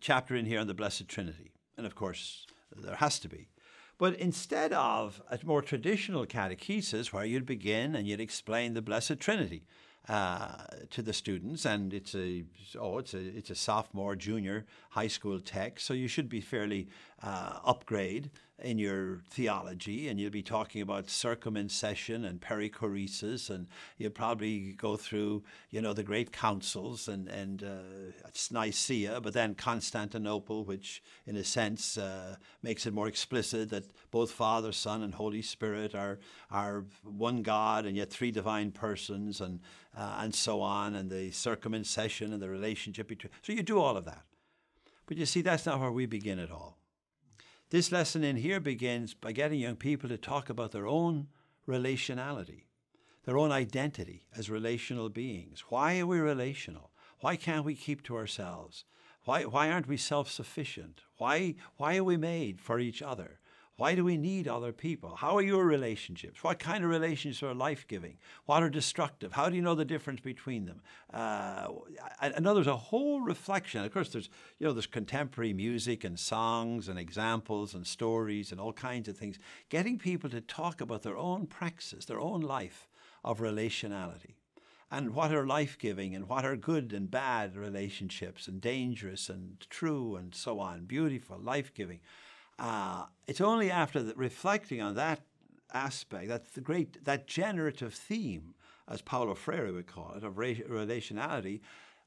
chapter in here on the Blessed Trinity. And of course, there has to be. But instead of a more traditional catechesis where you'd begin and you'd explain the Blessed Trinity, uh, to the students, and it's a oh, it's a it's a sophomore, junior high school tech, so you should be fairly uh, upgrade in your theology, and you'll be talking about circumincession and perichoresis, and you'll probably go through, you know, the great councils and and uh, Nicaea, but then Constantinople, which in a sense uh, makes it more explicit that both Father, Son, and Holy Spirit are are one God and yet three divine persons, and uh, and so on, and the circumincession and the relationship between. So you do all of that, but you see, that's not where we begin at all. This lesson in here begins by getting young people to talk about their own relationality, their own identity as relational beings. Why are we relational? Why can't we keep to ourselves? Why, why aren't we self sufficient? Why, why are we made for each other? Why do we need other people? How are your relationships? What kind of relationships are life giving? What are destructive? How do you know the difference between them? Uh, know there's a whole reflection. Of course, there's you know there's contemporary music and songs and examples and stories and all kinds of things. Getting people to talk about their own praxis, their own life of relationality and what are life giving and what are good and bad relationships and dangerous and true and so on, beautiful, life giving. Uh, it's only after the, reflecting on that aspect, that the great, that generative theme, as Paulo Freire would call it, of relationality,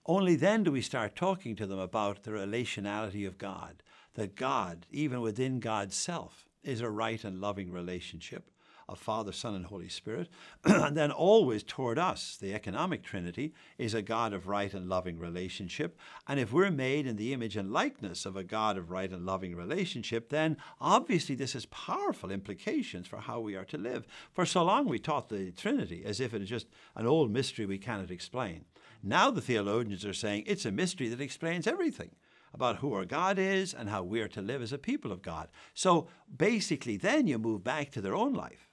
only then do we start talking to them about the relationality of God. That God, even within God's self, is a right and loving relationship of Father, Son, and Holy Spirit. and [CLEARS THROAT] then always toward us, the economic Trinity is a God of right and loving relationship. And if we're made in the image and likeness of a God of right and loving relationship, then obviously this has powerful implications for how we are to live. For so long we taught the Trinity as if it is just an old mystery we cannot explain. Now the theologians are saying it's a mystery that explains everything about who our God is and how we are to live as a people of God. So basically, then you move back to their own life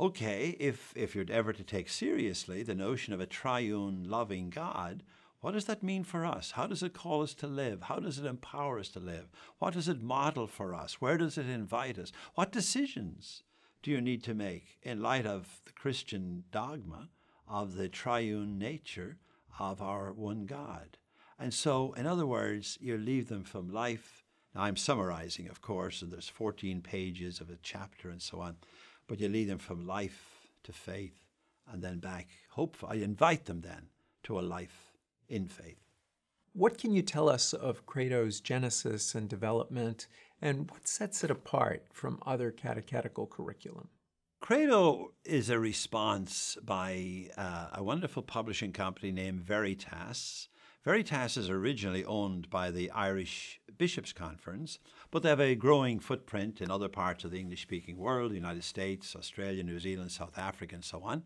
okay, if, if you're ever to take seriously the notion of a triune loving God, what does that mean for us? How does it call us to live? How does it empower us to live? What does it model for us? Where does it invite us? What decisions do you need to make in light of the Christian dogma of the triune nature of our one God? And so, in other words, you leave them from life. Now, I'm summarizing, of course, and there's 14 pages of a chapter and so on but you lead them from life to faith and then back. Hope I invite them then to a life in faith. What can you tell us of Credo's genesis and development, and what sets it apart from other catechetical curriculum? Credo is a response by uh, a wonderful publishing company named Veritas. Veritas is originally owned by the Irish Bishops' Conference, but they have a growing footprint in other parts of the English speaking world, the United States, Australia, New Zealand, South Africa, and so on.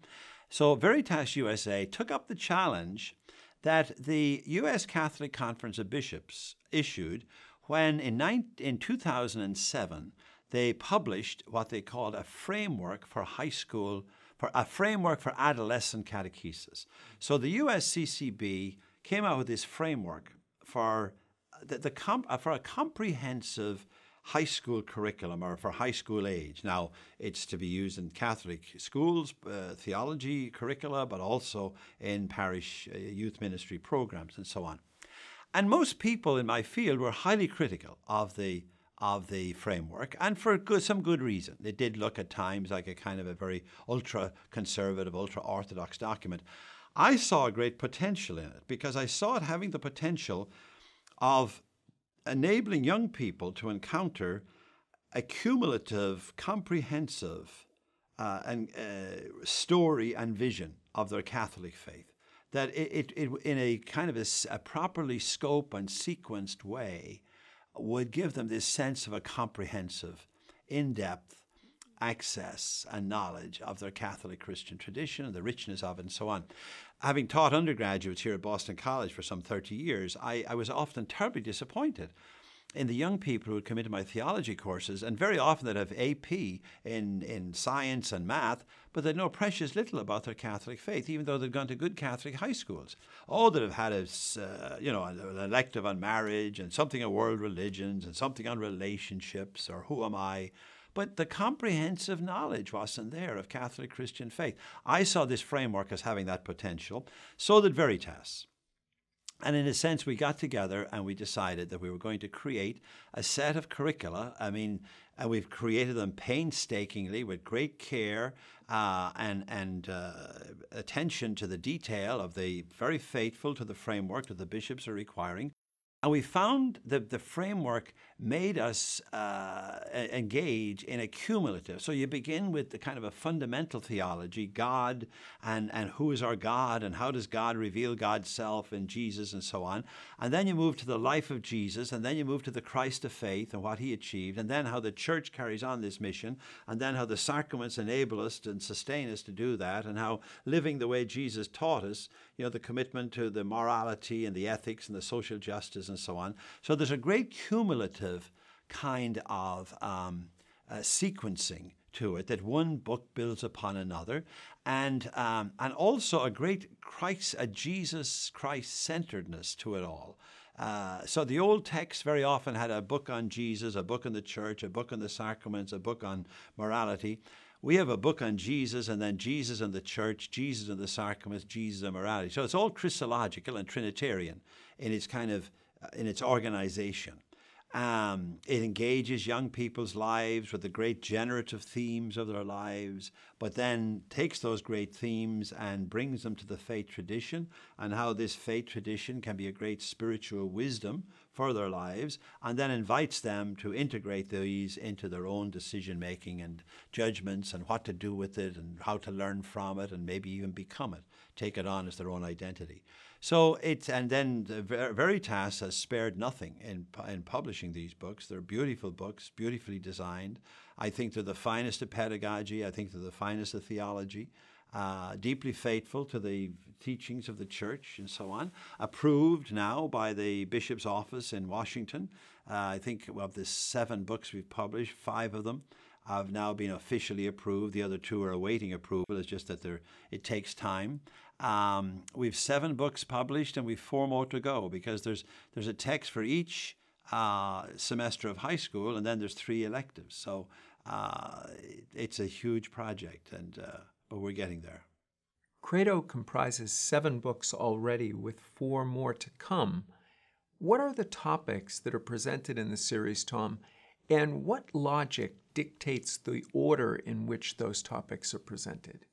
So Veritas USA took up the challenge that the U.S. Catholic Conference of Bishops issued when in, in 2007 they published what they called a framework for high school, for a framework for adolescent catechesis. So the USCCB came out with this framework for the, the comp, uh, for a comprehensive high school curriculum or for high school age. Now, it's to be used in Catholic schools, uh, theology curricula, but also in parish uh, youth ministry programs and so on. And most people in my field were highly critical of the of the framework, and for good, some good reason. It did look at times like a kind of a very ultra conservative, ultra orthodox document. I saw a great potential in it because I saw it having the potential of enabling young people to encounter a cumulative, comprehensive uh, and, uh, story and vision of their Catholic faith. That it, it, it in a kind of a, a properly scoped and sequenced way, would give them this sense of a comprehensive, in depth access and knowledge of their Catholic Christian tradition and the richness of it and so on having taught undergraduates here at Boston College for some 30 years, I, I was often terribly disappointed in the young people who would come into my theology courses, and very often they'd have AP in, in science and math, but they'd know precious little about their Catholic faith, even though they'd gone to good Catholic high schools. Oh, they'd have had a, uh, you know, an elective on marriage and something on world religions and something on relationships or who am I but the comprehensive knowledge wasn't there of Catholic Christian faith. I saw this framework as having that potential, so did Veritas. And in a sense, we got together and we decided that we were going to create a set of curricula. I mean, and we've created them painstakingly with great care uh, and, and uh, attention to the detail of the very faithful to the framework that the bishops are requiring. And we found that the framework made us uh, engage in a cumulative. So you begin with the kind of a fundamental theology, God and, and who is our God and how does God reveal God's self in Jesus and so on. And then you move to the life of Jesus and then you move to the Christ of faith and what he achieved and then how the church carries on this mission and then how the sacraments enable us and sustain us to do that and how living the way Jesus taught us, you know, the commitment to the morality and the ethics and the social justice and so on. So there's a great cumulative kind of um, uh, sequencing to it that one book builds upon another, and um, and also a great Christ, a Jesus Christ centeredness to it all. Uh, so the old text very often had a book on Jesus, a book on the church, a book on the sacraments, a book on morality. We have a book on Jesus, and then Jesus and the church, Jesus and the sacraments, Jesus and morality. So it's all Christological and Trinitarian in its kind of uh, in its organization. Um, it engages young people's lives with the great generative themes of their lives, but then takes those great themes and brings them to the faith tradition and how this faith tradition can be a great spiritual wisdom for their lives, and then invites them to integrate these into their own decision making and judgments and what to do with it and how to learn from it and maybe even become it, take it on as their own identity. So it's and then Veritas has spared nothing in in publishing these books. They're beautiful books, beautifully designed. I think they're the finest of pedagogy. I think they're the finest of theology. Uh, deeply faithful to the teachings of the church and so on. Approved now by the bishop's office in Washington. Uh, I think of the seven books we've published, five of them have now been officially approved. The other two are awaiting approval. It's just that they it takes time. Um, we've seven books published and we've four more to go because there's there's a text for each uh, semester of high school and then there's three electives. So uh, it's a huge project, and uh, but we're getting there. Credo comprises seven books already, with four more to come. What are the topics that are presented in the series, Tom, and what logic dictates the order in which those topics are presented?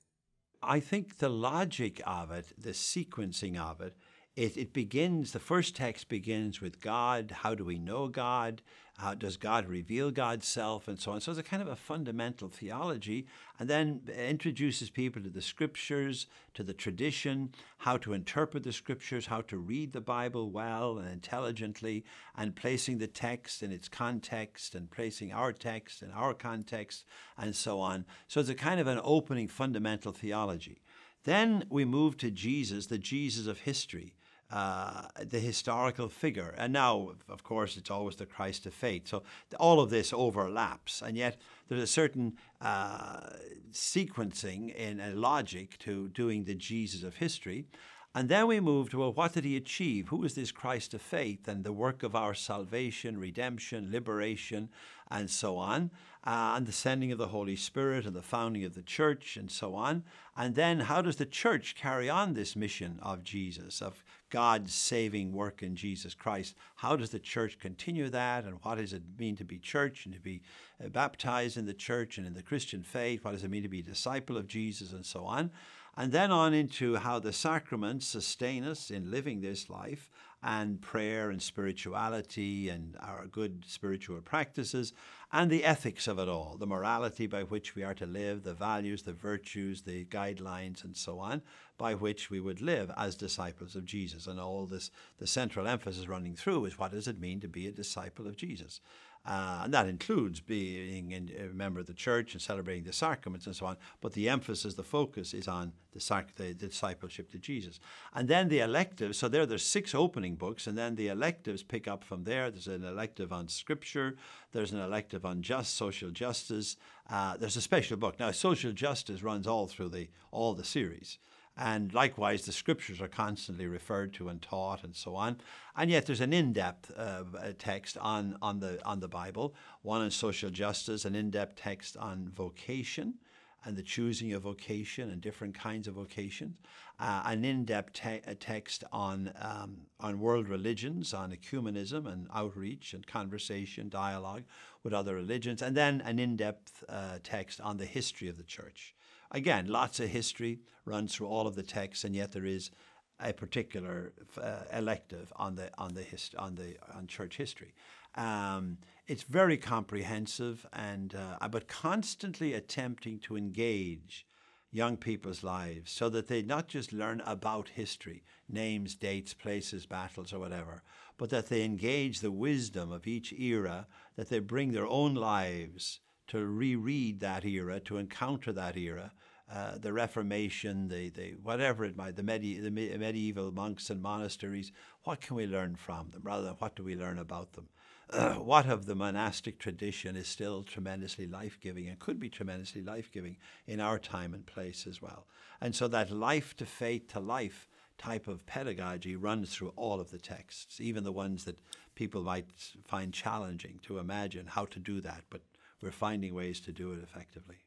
I think the logic of it, the sequencing of it, it, it begins, the first text begins with God. How do we know God? How does God reveal God's self? And so on. So it's a kind of a fundamental theology, and then introduces people to the scriptures, to the tradition, how to interpret the scriptures, how to read the Bible well and intelligently, and placing the text in its context, and placing our text in our context, and so on. So it's a kind of an opening fundamental theology. Then we move to Jesus, the Jesus of history uh, the historical figure. And now, of course, it's always the Christ of faith. So all of this overlaps, and yet there's a certain uh, sequencing in a logic to doing the Jesus of history. And then we move to, well, what did he achieve? Who is this Christ of faith and the work of our salvation, redemption, liberation, and so on, uh, and the sending of the Holy Spirit and the founding of the church, and so on. And then how does the church carry on this mission of Jesus, of God's saving work in Jesus Christ? How does the church continue that? And what does it mean to be church and to be uh, baptized in the church and in the Christian faith? What does it mean to be a disciple of Jesus, and so on? and then on into how the sacraments sustain us in living this life, and prayer and spirituality and our good spiritual practices, and the ethics of it all, the morality by which we are to live, the values, the virtues, the guidelines, and so on, by which we would live as disciples of Jesus. And all this, the central emphasis running through is what does it mean to be a disciple of Jesus? Uh, and that includes being a member of the church and celebrating the sacraments and so on. But the emphasis, the focus is on the, sac- the, discipleship to Jesus. And then the electives, so there there's six opening books, and then the electives pick up from there. There's an elective on scripture, there's an elective on just social justice, uh, there's a special book. Now, social justice runs all through the all the series. And likewise, the scriptures are constantly referred to and taught and so on. And yet, there's an in depth uh, text on, on, the, on the Bible, one on social justice, an in depth text on vocation. and the choosing of vocation and different kinds of vocations, uh, an in-depth te- text on um, on world religions, on ecumenism and outreach and conversation, dialogue with other religions, and then an in-depth uh, text on the history of the church. Again, lots of history runs through all of the texts, and yet there is a particular uh, elective on the on the hist- on the on church history. Um, it's very comprehensive, and uh, but constantly attempting to engage young people's lives so that they not just learn about history, names, dates, places, battles, or whatever, but that they engage the wisdom of each era, that they bring their own lives to reread that era, to encounter that era, uh, the Reformation, the, the whatever it might, the, medi- the medieval monks and monasteries, what can we learn from them rather than what do we learn about them? Uh, [CLEARS THROAT] what of the monastic tradition is still tremendously life giving and could be tremendously life giving in our time and place as well. And so that life to faith to life type of pedagogy runs through all of the texts, even the ones that people might find challenging to imagine how to do that, but we're finding ways to do it effectively.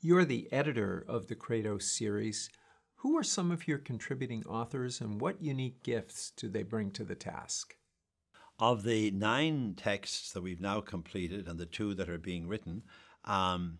You're the editor of the Credo series. Who are some of your contributing authors and what unique gifts do they bring to the task? Of the nine texts that we've now completed and the two that are being written, um,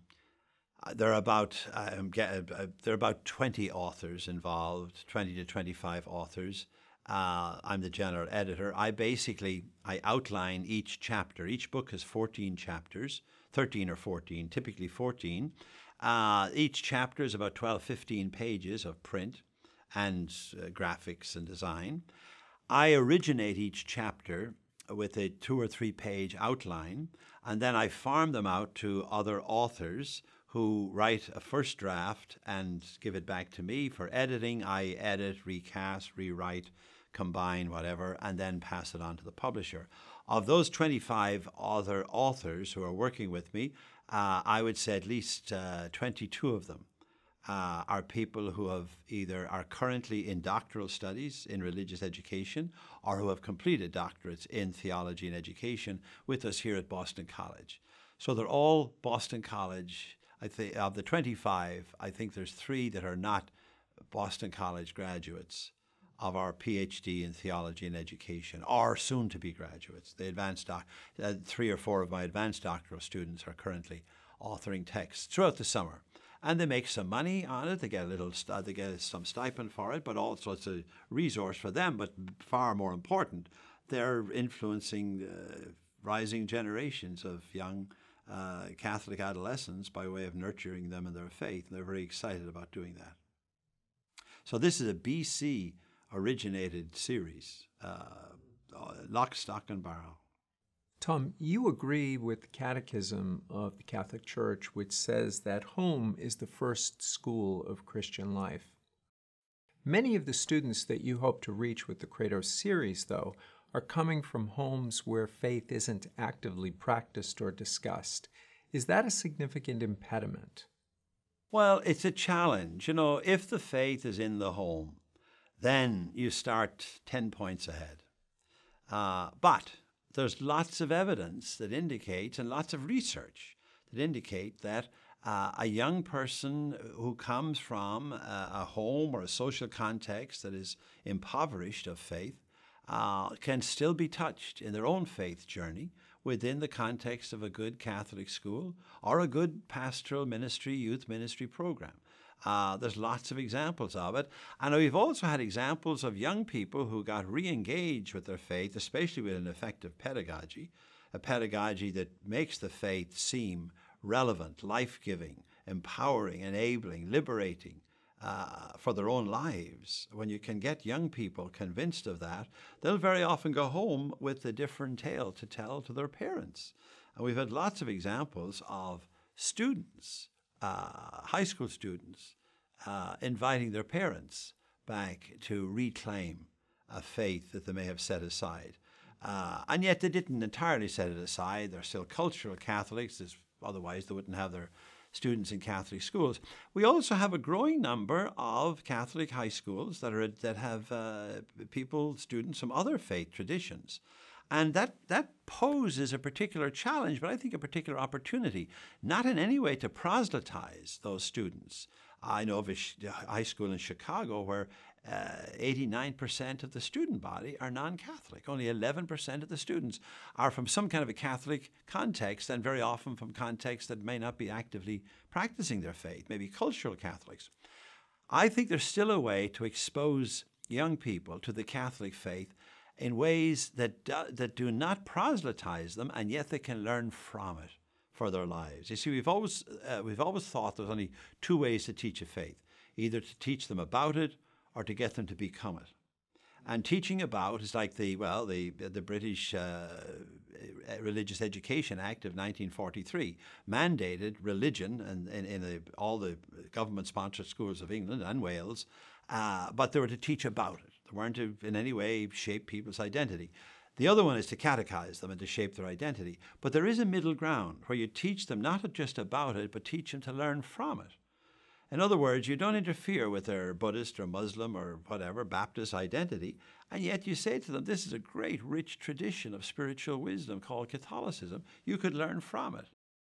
there are about um, get, uh, there are about 20 authors involved, 20 to 25 authors. Uh, I'm the general editor. I basically I outline each chapter. Each book has 14 chapters, 13 or 14, typically 14. Uh, each chapter is about 12, 15 pages of print and uh, graphics and design. I originate each chapter with a two or three page outline, and then I farm them out to other authors who write a first draft and give it back to me for editing. I edit, recast, rewrite, combine, whatever, and then pass it on to the publisher. Of those 25 other authors who are working with me, uh, I would say at least uh, 22 of them uh, are people who have either are currently in doctoral studies in religious education or who have completed doctorates in theology and education with us here at Boston College. So they're all Boston College. I think of the 25, I think there's three that are not Boston College graduates of our PhD in theology and education, are soon to be graduates. The advanced doc- uh, three or four of my advanced doctoral students are currently authoring texts throughout the summer and they make some money on it. They get a little, st- they get some stipend for it, but also it's a resource for them. But far more important, they're influencing uh, rising generations of young uh, Catholic adolescents by way of nurturing them in their faith. And they're very excited about doing that. So this is a BC originated series, uh, lock, stock, and barrel. Tom, you agree with the Catechism of the Catholic Church, which says that home is the first school of Christian life. Many of the students that you hope to reach with the Credo series, though, are coming from homes where faith isn't actively practiced or discussed. Is that a significant impediment? Well, it's a challenge. You know, if the faith is in the home, then you start 10 points ahead. Uh, but there's lots of evidence that indicates, and lots of research that indicate that uh, a young person who comes from a, a, home or a social context that is impoverished of faith uh, can still be touched in their own faith journey within the context of a good Catholic school or a good pastoral ministry, youth ministry program. Uh, there's lots of examples of it. And we've also had examples of young people who got re engaged with their faith, especially with an effective pedagogy, a pedagogy that makes the faith seem relevant, life giving, empowering, enabling, liberating. Uh, for their own lives, when you can get young people convinced of that, they'll very often go home with a different tale to tell to their parents. And we've had lots of examples of students uh, high school students uh, inviting their parents back to reclaim a faith that they may have set aside. Uh, and yet they didn't entirely set it aside. They're still cultural Catholics, otherwise, they wouldn't have their students in Catholic schools. We also have a growing number of Catholic high schools that, are, that have uh, people, students from other faith traditions. And that, that poses a particular challenge, but I think a particular opportunity, not in any way to proselytize those students. I know of a high school in Chicago where uh, 89% of the student body are non Catholic. Only 11% of the students are from some kind of a Catholic context, and very often from contexts that may not be actively practicing their faith, maybe cultural Catholics. I think there's still a way to expose young people to the Catholic faith in ways that do, that do not proselytize them, and yet they can learn from it for their lives. You see, we've always uh, we've always thought there's only two ways to teach a faith: either to teach them about it or to get them to become it. And teaching about is like the well, the the British uh, Religious Education Act of 1943 mandated religion in, in, in all the government-sponsored schools of England and Wales, uh, but they were to teach about it. They weren't to in any way shape people's identity. The other one is to catechize them and to shape their identity. But there is a middle ground where you teach them not just about it, but teach them to learn from it. In other words, you don't interfere with their Buddhist or Muslim or whatever Baptist identity, and yet you say to them, This is a great, rich tradition of spiritual wisdom called Catholicism. You could learn from it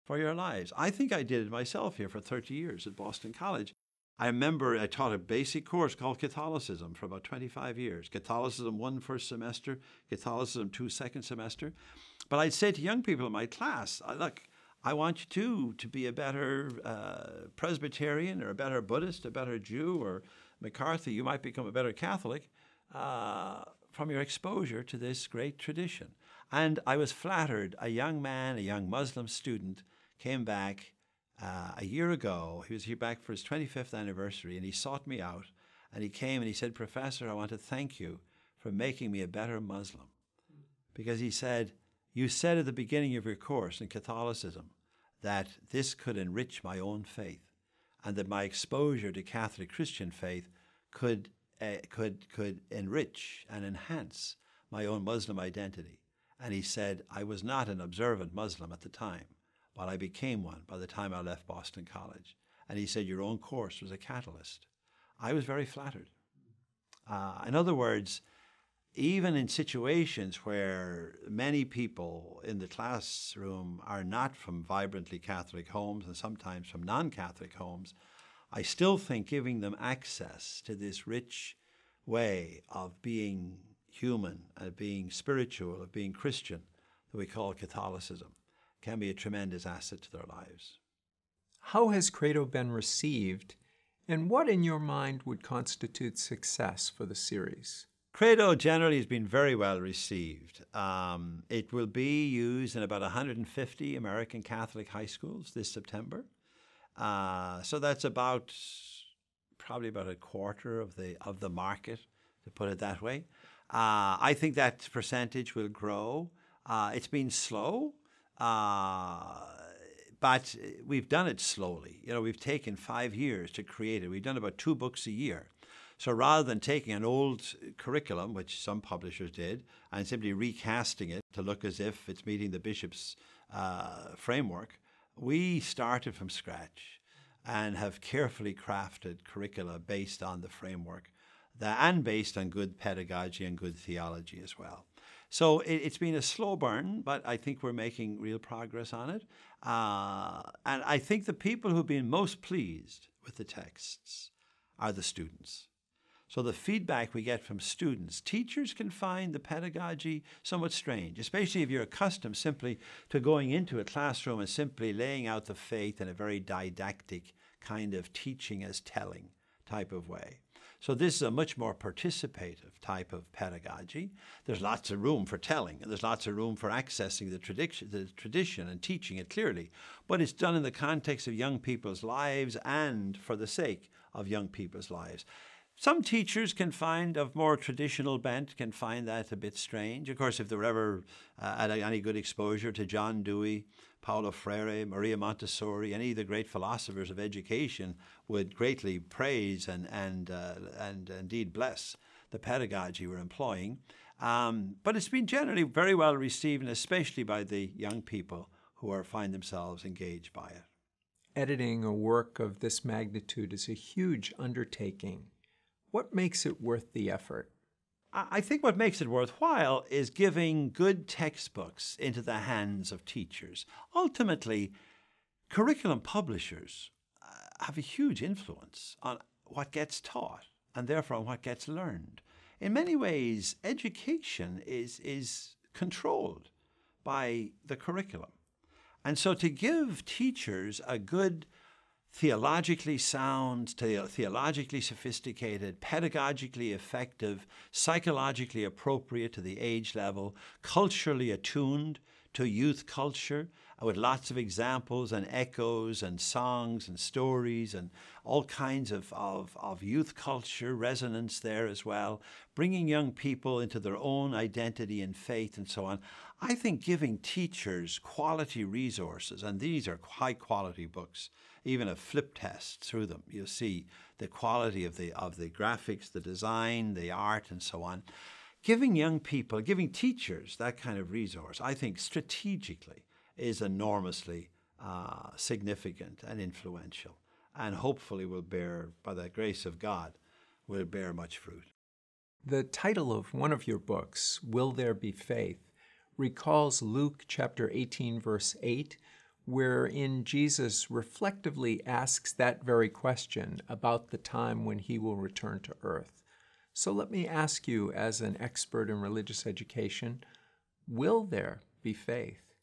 for your lives. I think I did it myself here for 30 years at Boston College. I remember I taught a basic course called Catholicism for about 25 years. Catholicism one first semester, Catholicism two second semester. But I'd say to young people in my class, look, I want you to to be a better uh, Presbyterian or a better Buddhist, a better Jew, or McCarthy. You might become a better Catholic uh, from your exposure to this great tradition. And I was flattered. A young man, a young Muslim student, came back uh, a year ago. He was here back for his 25th anniversary, and he sought me out. And he came and he said, Professor, I want to thank you for making me a better Muslim. Because he said, You said at the beginning of your course in Catholicism that this could enrich my own faith and that my exposure to Catholic Christian faith could, uh, could, could enrich and enhance my own Muslim identity. And he said, I was not an observant Muslim at the time, but I became one by the time I left Boston College. And he said, Your own course was a catalyst. I was very flattered. Uh, in other words, even in situations where many people in the classroom are not from vibrantly Catholic homes and sometimes from non Catholic homes, I still think giving them access to this rich way of being human, of being spiritual, of being Christian, that we call Catholicism, can be a tremendous asset to their lives. How has Credo been received, and what in your mind would constitute success for the series? Credo generally has been very well received. Um, it will be used in about 150 American Catholic high schools this September. Uh, so that's about probably about a quarter of the of the market, to put it that way. Uh, I think that percentage will grow. Uh, it's been slow, uh, but we've done it slowly. You know, we've taken five years to create it. We've done about two books a year. So rather than taking an old curriculum, which some publishers did, and simply recasting it to look as if it's meeting the bishop's uh, framework, we started from scratch and have carefully crafted curricula based on the framework that, and based on good pedagogy and good theology as well. So it, has been a slow burn, but I think we're making real progress on it. Uh, and I think the people who've been most pleased with the texts are the students. So the feedback we get from students, teachers can find the pedagogy somewhat strange, especially if you're accustomed simply to going into a classroom and simply laying out the faith in a very didactic kind of teaching as telling type of way. So this is a much more participative type of pedagogy. There's lots of room for telling, and there's lots of room for accessing the tradition, the tradition and teaching it clearly. But it's done in the context of young people's lives and for the sake of young people's lives. Some teachers can find of more traditional bent can find that a bit strange. Of course, if they were ever uh, any good exposure to John Dewey, Paulo Freire, Maria Montessori, any of the great philosophers of education would greatly praise and and uh, and indeed bless the pedagogy we're employing. Um, but it's been generally very well received, and especially by the young people who are find themselves engaged by it. Editing a work of this magnitude is a huge undertaking what makes it worth the effort? I think what makes it worthwhile is giving good textbooks into the hands of teachers. Ultimately, curriculum publishers have a huge influence on what gets taught and therefore on what gets learned. In many ways, education is, is controlled by the curriculum. And so to give teachers a good theologically sound, theologically sophisticated, pedagogically effective, psychologically appropriate to the age level, culturally attuned to youth culture, uh, with lots of examples and echoes and songs and stories and all kinds of, of, of youth culture resonance there as well, bringing young people into their own identity and faith and so on. I think giving teachers quality resources, and these are high quality books, even a flip test through them, you'll see the quality of the, of the graphics, the design, the art, and so on. Giving young people, giving teachers that kind of resource, I think strategically is enormously uh, significant and influential, and hopefully will bear, by the grace of God, will bear much fruit. The title of one of your books, Will There Be Faith, recalls Luke chapter 18, verse 8, wherein Jesus reflectively asks that very question about the time when he will return to earth. So let me ask you, as an expert in religious education, will there be faith?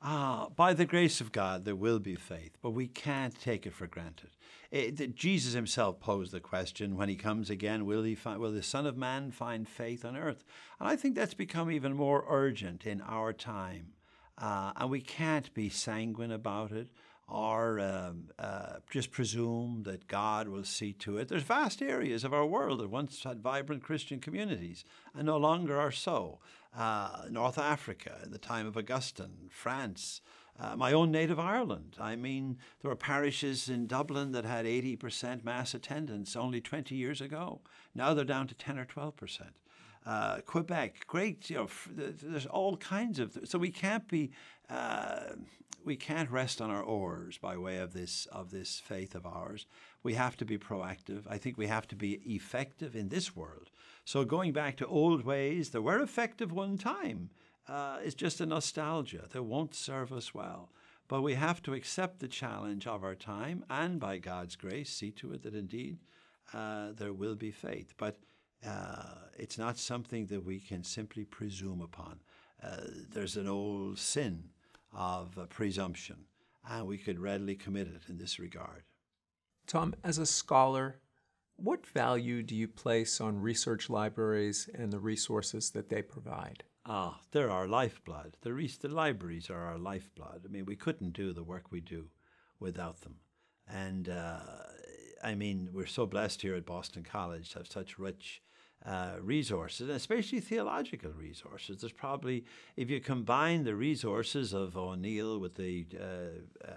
Ah, by the grace of God, there will be faith, but we can't take it for granted. It, Jesus himself posed the question when he comes again, will, he find, will the Son of Man find faith on earth? And I think that's become even more urgent in our time. Uh, and we can't be sanguine about it or um, uh, just presume that God will see to it. There's vast areas of our world that once had vibrant Christian communities and no longer are so uh, North Africa in the time of Augustine, France, uh, my own native Ireland. I mean, there were parishes in Dublin that had 80% mass attendance only 20 years ago. Now they're down to 10 or 12%. Uh, Quebec, great, you know, there's all kinds of, so we can't be, uh, we can't rest on our oars by way of this, of this faith of ours. We have to be proactive. I think we have to be effective in this world so going back to old ways that were effective one time uh, is just a nostalgia that won't serve us well. But we have to accept the challenge of our time and by God's grace see to it that indeed uh, there will be faith. But uh, it's not something that we can simply presume upon. Uh, there's an old sin of uh, presumption, and we could readily commit it in this regard. Tom, as a scholar, what value do you place on research libraries and the resources that they provide? Ah, they're our lifeblood. The, re- the libraries are our lifeblood. I mean, we couldn't do the work we do without them. And uh, I mean, we're so blessed here at Boston College to have such rich uh, resources, especially theological resources. There's probably, if you combine the resources of O'Neill with the uh, uh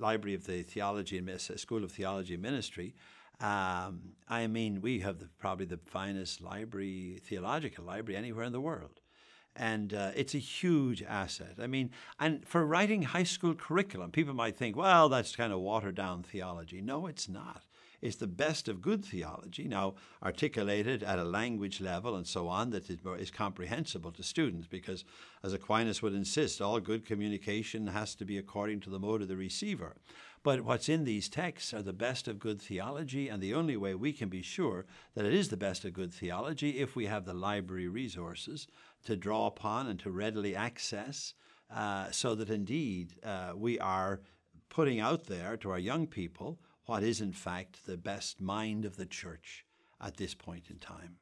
Library of the Theology and School of Theology and Ministry, um, I mean, we have the, probably the finest library, theological library anywhere in the world. And uh, it's a huge asset. I mean, and for writing high school curriculum, people might think, well, that's kind of watered down theology. No, it's not. It's the best of good theology, now articulated at a language level and so on that is comprehensible to students, because as Aquinas would insist, all good communication has to be according to the mode of the receiver. But what's in these texts are the best of good theology, and the only way we can be sure that it is the best of good theology if we have the library resources to draw upon and to readily access, uh, so that indeed uh, we are putting out there to our young people what is in fact the best mind of the church at this point in time.